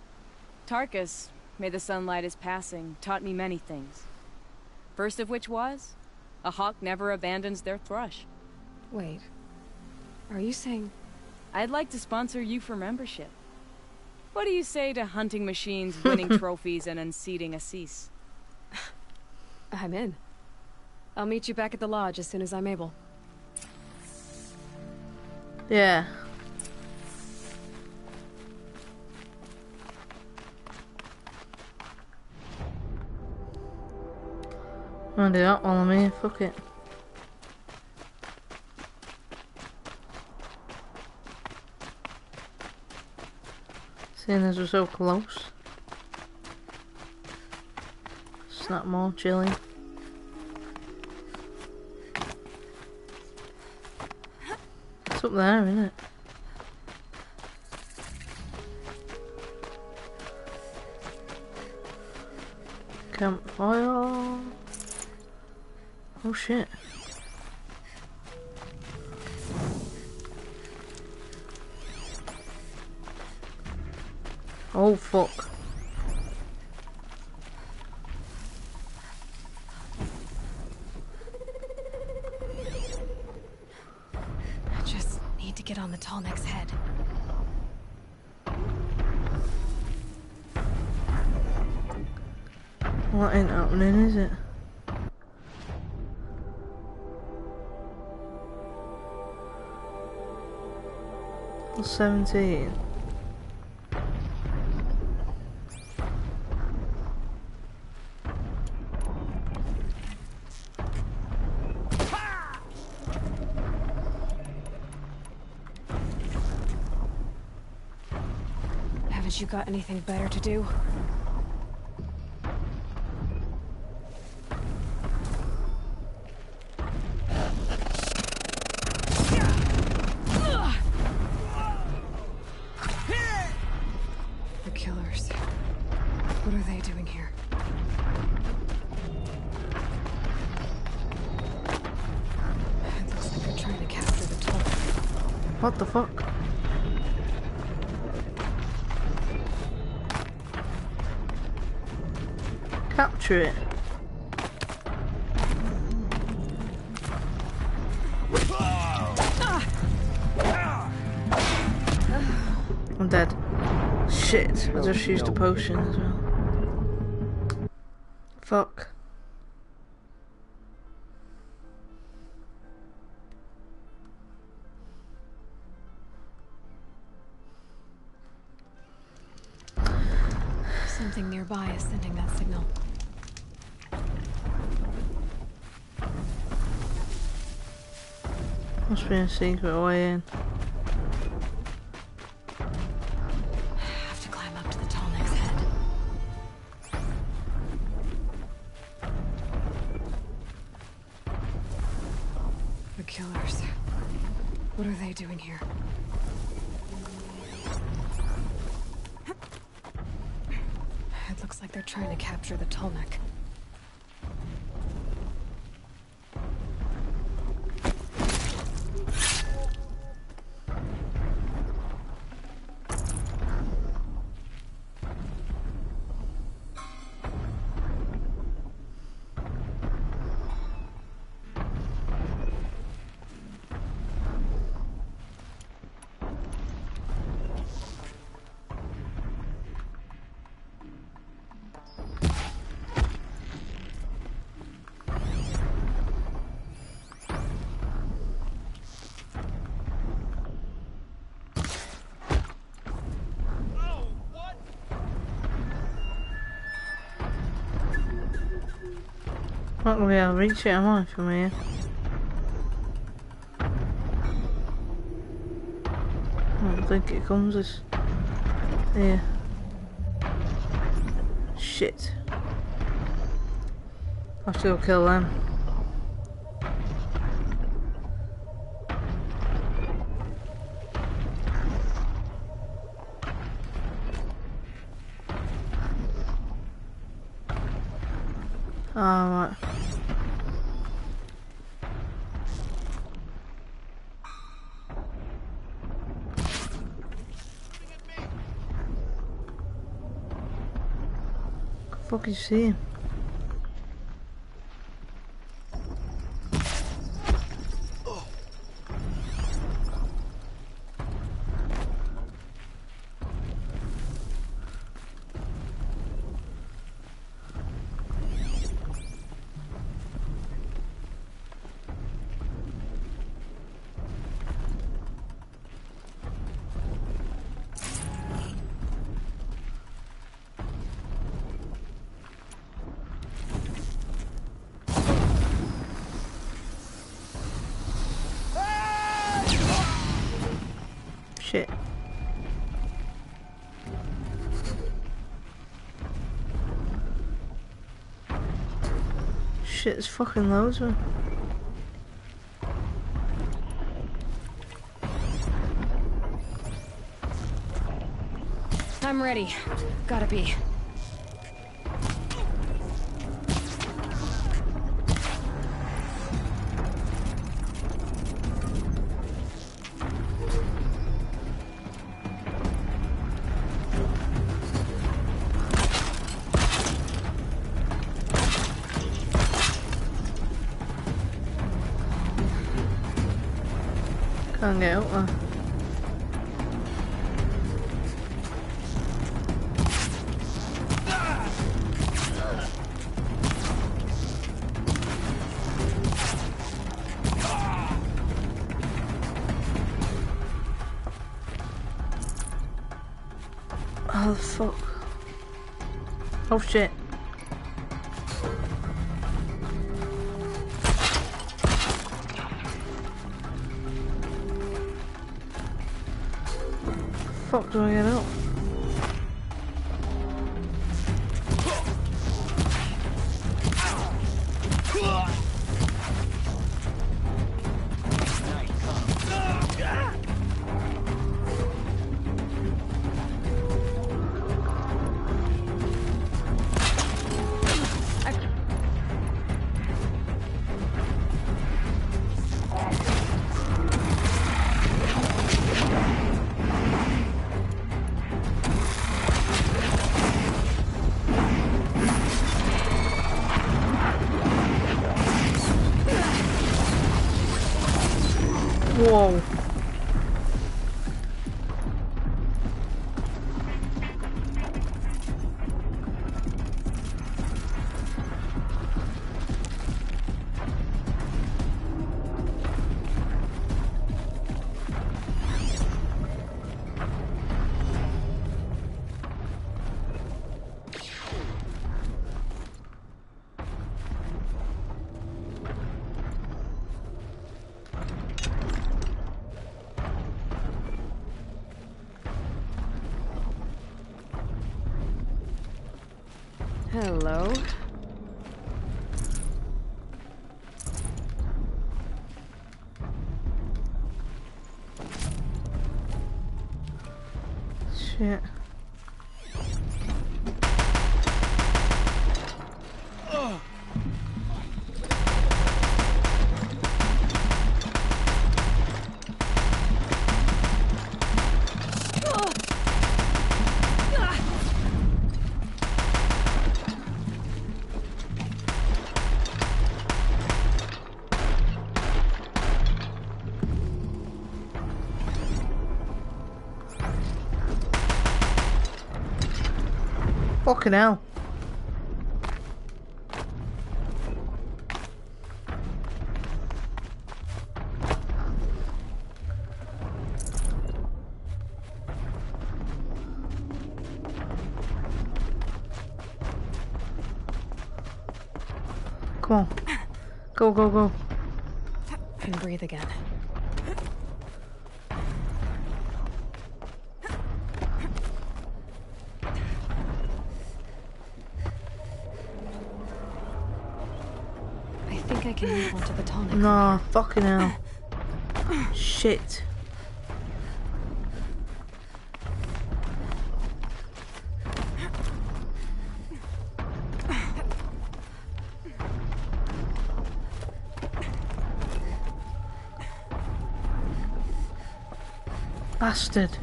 Tarkus, may the sunlight is passing, taught me many things. First of which was, a hawk never abandons their thrush. Wait. Are you saying... I'd like to sponsor you for membership. What do you say to hunting machines, winning trophies, and unseating Ahsis? I'm in. I'll meet you back at the lodge as soon as I'm able. Yeah. I'll do that I'm here, fuck it. Seeing as we're so close. Snapmaw chilling. Up there, isn't it? Campfire. Oh shit. Oh fuck. 17. Haven't you got anything better to do? Capture it. I'm dead. Shit, I just used a potion as well. Fuck. Something nearby is sending that signal. Must be a secret way in. Not gonna be able to reach it, am I, from here? I don't think it comes as... Here. Shit. I'll still kill them. 5G Shit, there's fucking loads of them. I'm ready. Gotta be. Out there. Oh fuck. Oh shit. Hello. Fucking hell. Come on. Go, go, go. Can breathe again. No, fucking hell. Shit. Bastard.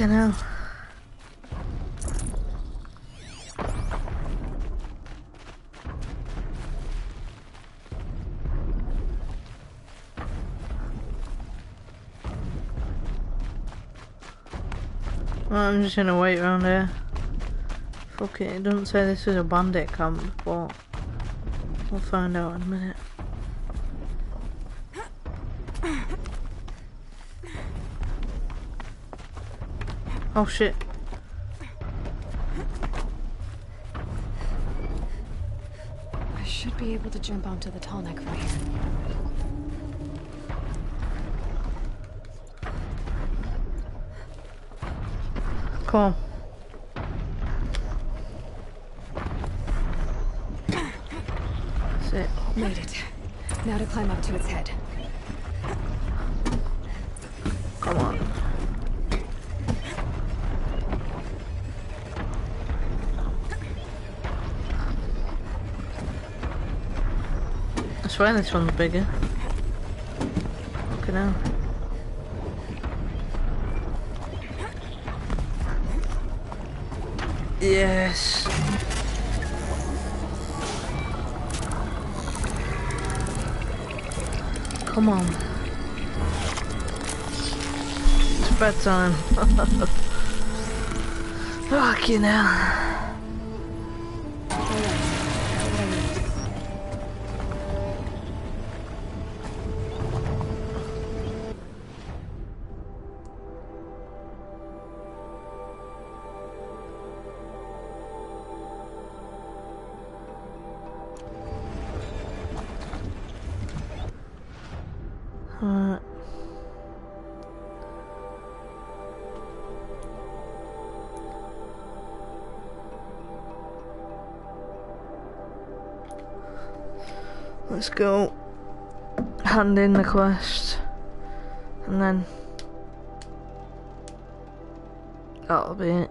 Fucking hell. Well, I'm just gonna wait around here. Fuck it, it doesn't say this is a bandit camp, but we'll find out in a minute. Oh shit. I should be able to jump onto the Tallneck from here. Come on. That's. Made it. Now to climb up to its head. Come on. I swear this one's bigger. Fucking hell. Yes. Come on. It's bedtime. Fucking hell. Alright. Let's go hand in the quest and then that'll be it.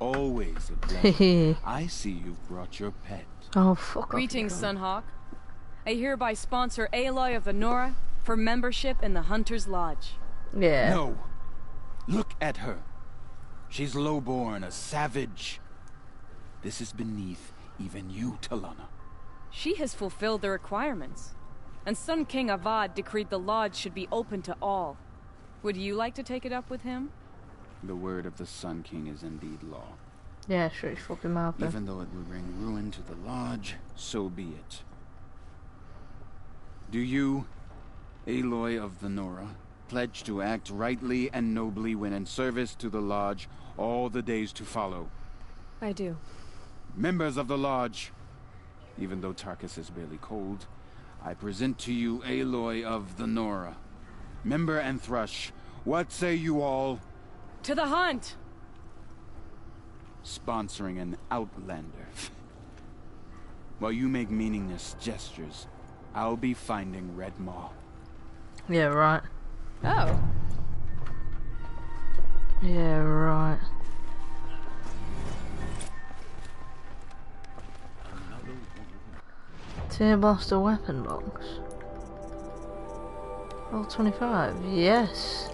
always a pleasure. I see you've brought your pet. Oh, fuck Greetings, you cunt. Sunhawk. I hereby sponsor Aloy of the Nora for membership in the Hunter's Lodge. Yeah. No. Look at her. She's lowborn, a savage. This is beneath even you, Talanah. She has fulfilled the requirements. And Sun King Avad decreed the lodge should be open to all. Would you like to take it up with him? The word of the Sun King is indeed law. Yeah, sure, he's fucking mouth then. Even though it would bring ruin to the lodge, so be it. Do you, Aloy of the Nora, pledge to act rightly and nobly when in service to the lodge all the days to follow? I do. Members of the lodge, even though Tarkus is barely cold, I present to you Aloy of the Nora. Member and Thrush, what say you all? To the hunt! Sponsoring an outlander. While you make meaningless gestures, I'll be finding Redmaw. Yeah, right. Oh. Yeah, right. Tear blaster weapon box. Level 25, yes.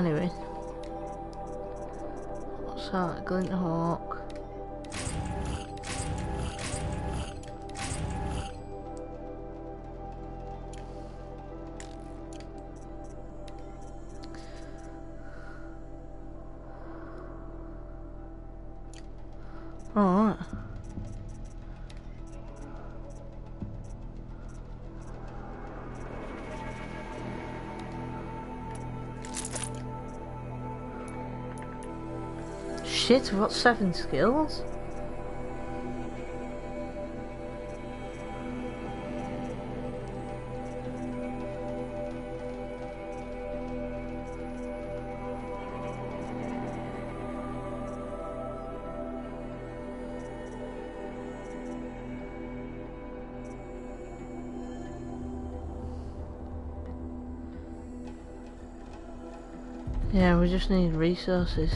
Anyway. What's that? Glinthawk. Alright. Shit, I've got seven skills. Yeah, we just need resources.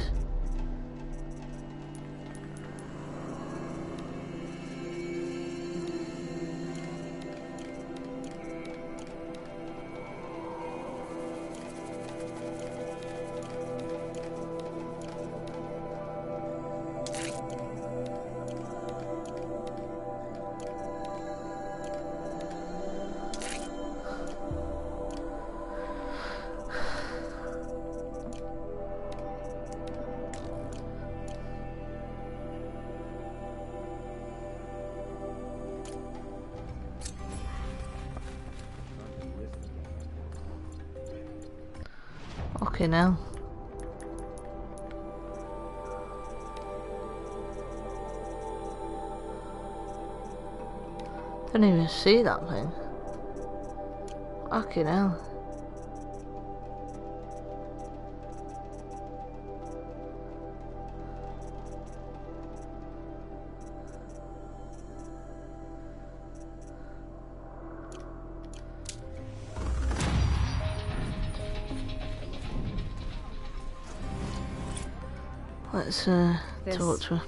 Okay now. Didn't even see that thing. Fucking hell. Let's uh, This- talk to her.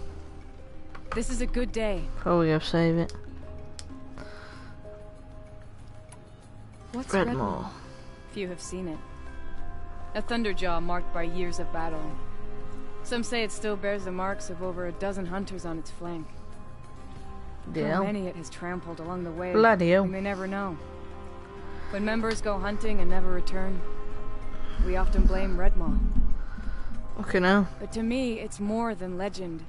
This is a good day. Probably go save it. What's Redmaw. Few have seen it. A thunderjaw marked by years of battle. Some say it still bears the marks of over a dozen hunters on its flank. Yeah. How many it has trampled along the way, Bloody hell. we may never know. When members go hunting and never return, we often blame Redmaw. Okay now. But to me, it's more than legend.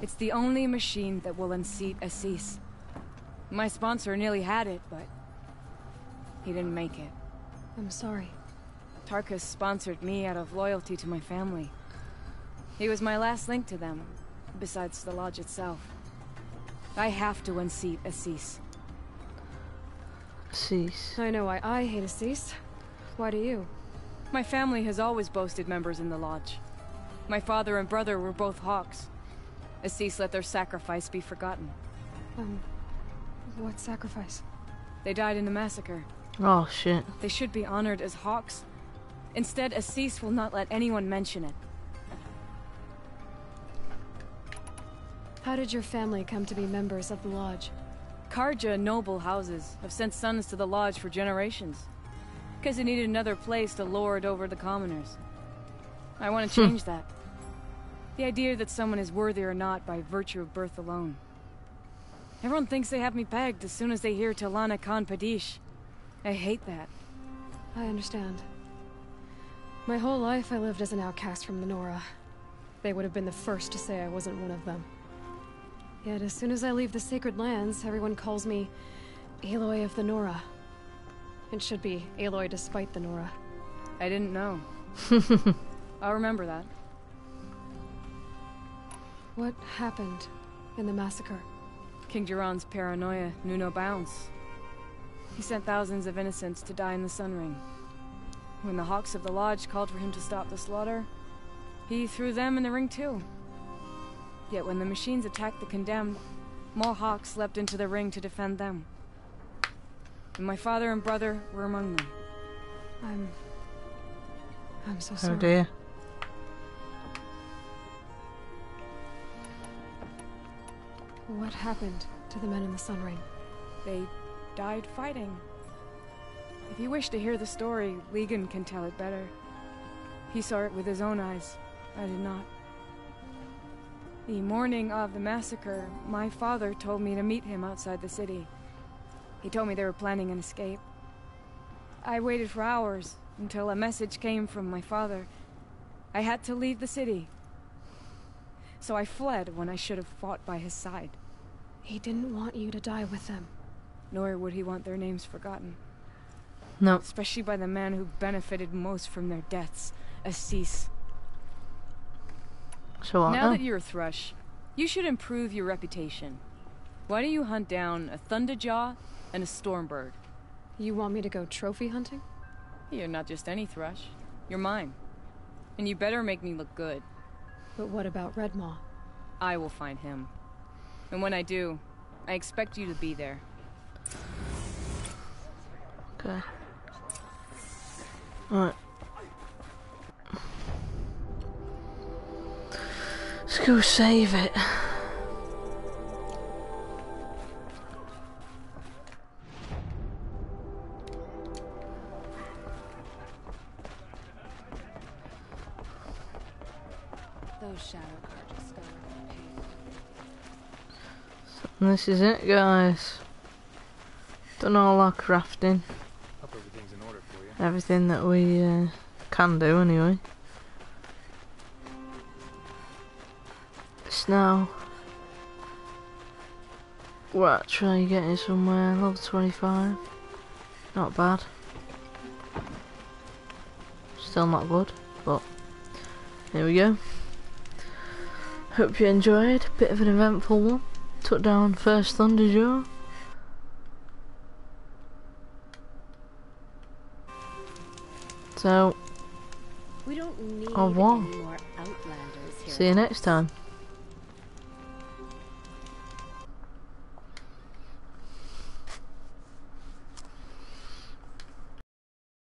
It's the only machine that will unseat Ahsis. My sponsor nearly had it, but he didn't make it. I'm sorry. Tarkus sponsored me out of loyalty to my family. He was my last link to them, besides the lodge itself. I have to unseat Ahsis. Cease. I know why I hate Ahsis. Why do you? My family has always boasted members in the lodge. My father and brother were both hawks. Ahsis let their sacrifice be forgotten. Um, what sacrifice? They died in the massacre. Oh shit. They should be honored as hawks. Instead, Ahsis will not let anyone mention it. How did your family come to be members of the Lodge? Carja noble houses have sent sons to the lodge for generations. Because they needed another place to lord over the commoners. I want to Hmm. change that. The idea that someone is worthy or not by virtue of birth alone. Everyone thinks they have me pegged as soon as they hear Talanah Khan Padish. I hate that. I understand. My whole life I lived as an outcast from the Nora. They would have been the first to say I wasn't one of them. Yet as soon as I leave the sacred lands, everyone calls me Aloy of the Nora. It should be Aloy despite the Nora. I didn't know. I'll remember that. What happened in the massacre? King Jiran's paranoia knew no bounds. He sent thousands of innocents to die in the Sun Ring. When the Hawks of the Lodge called for him to stop the slaughter, he threw them in the ring too. Yet when the machines attacked the condemned, more Hawks leapt into the ring to defend them. And my father and brother were among them. I'm... I'm so sorry. Oh sorry. dear. What happened to the men in the Sun Ring? They died fighting. If you wish to hear the story, Legan can tell it better. He saw it with his own eyes. I did not. The morning of the massacre, my father told me to meet him outside the city. He told me they were planning an escape. I waited for hours until a message came from my father. I had to leave the city. So I fled when I should have fought by his side. He didn't want you to die with them. Nor would he want their names forgotten. No. Especially by the man who benefited most from their deaths, Ahsis. So what now now? that you're a thrush, you should improve your reputation. Why don't you hunt down a Thunderjaw and a Stormbird? You want me to go trophy hunting? You're not just any thrush. You're mine. And you better make me look good. But what about Redmaw? I will find him. And when I do, I expect you to be there. Okay. Alright. Let's go save it. Those shadow And this is it, guys. Done all our crafting. Hope everything's in order for you. Everything that we uh, can do, anyway. It's now. We're actually getting somewhere. Level 25. Not bad. Still not good, but here we go. Hope you enjoyed. Bit of an eventful one. Took down first Thunderjaw. So, We don't need au revoir. any more outlanders here. See you next time.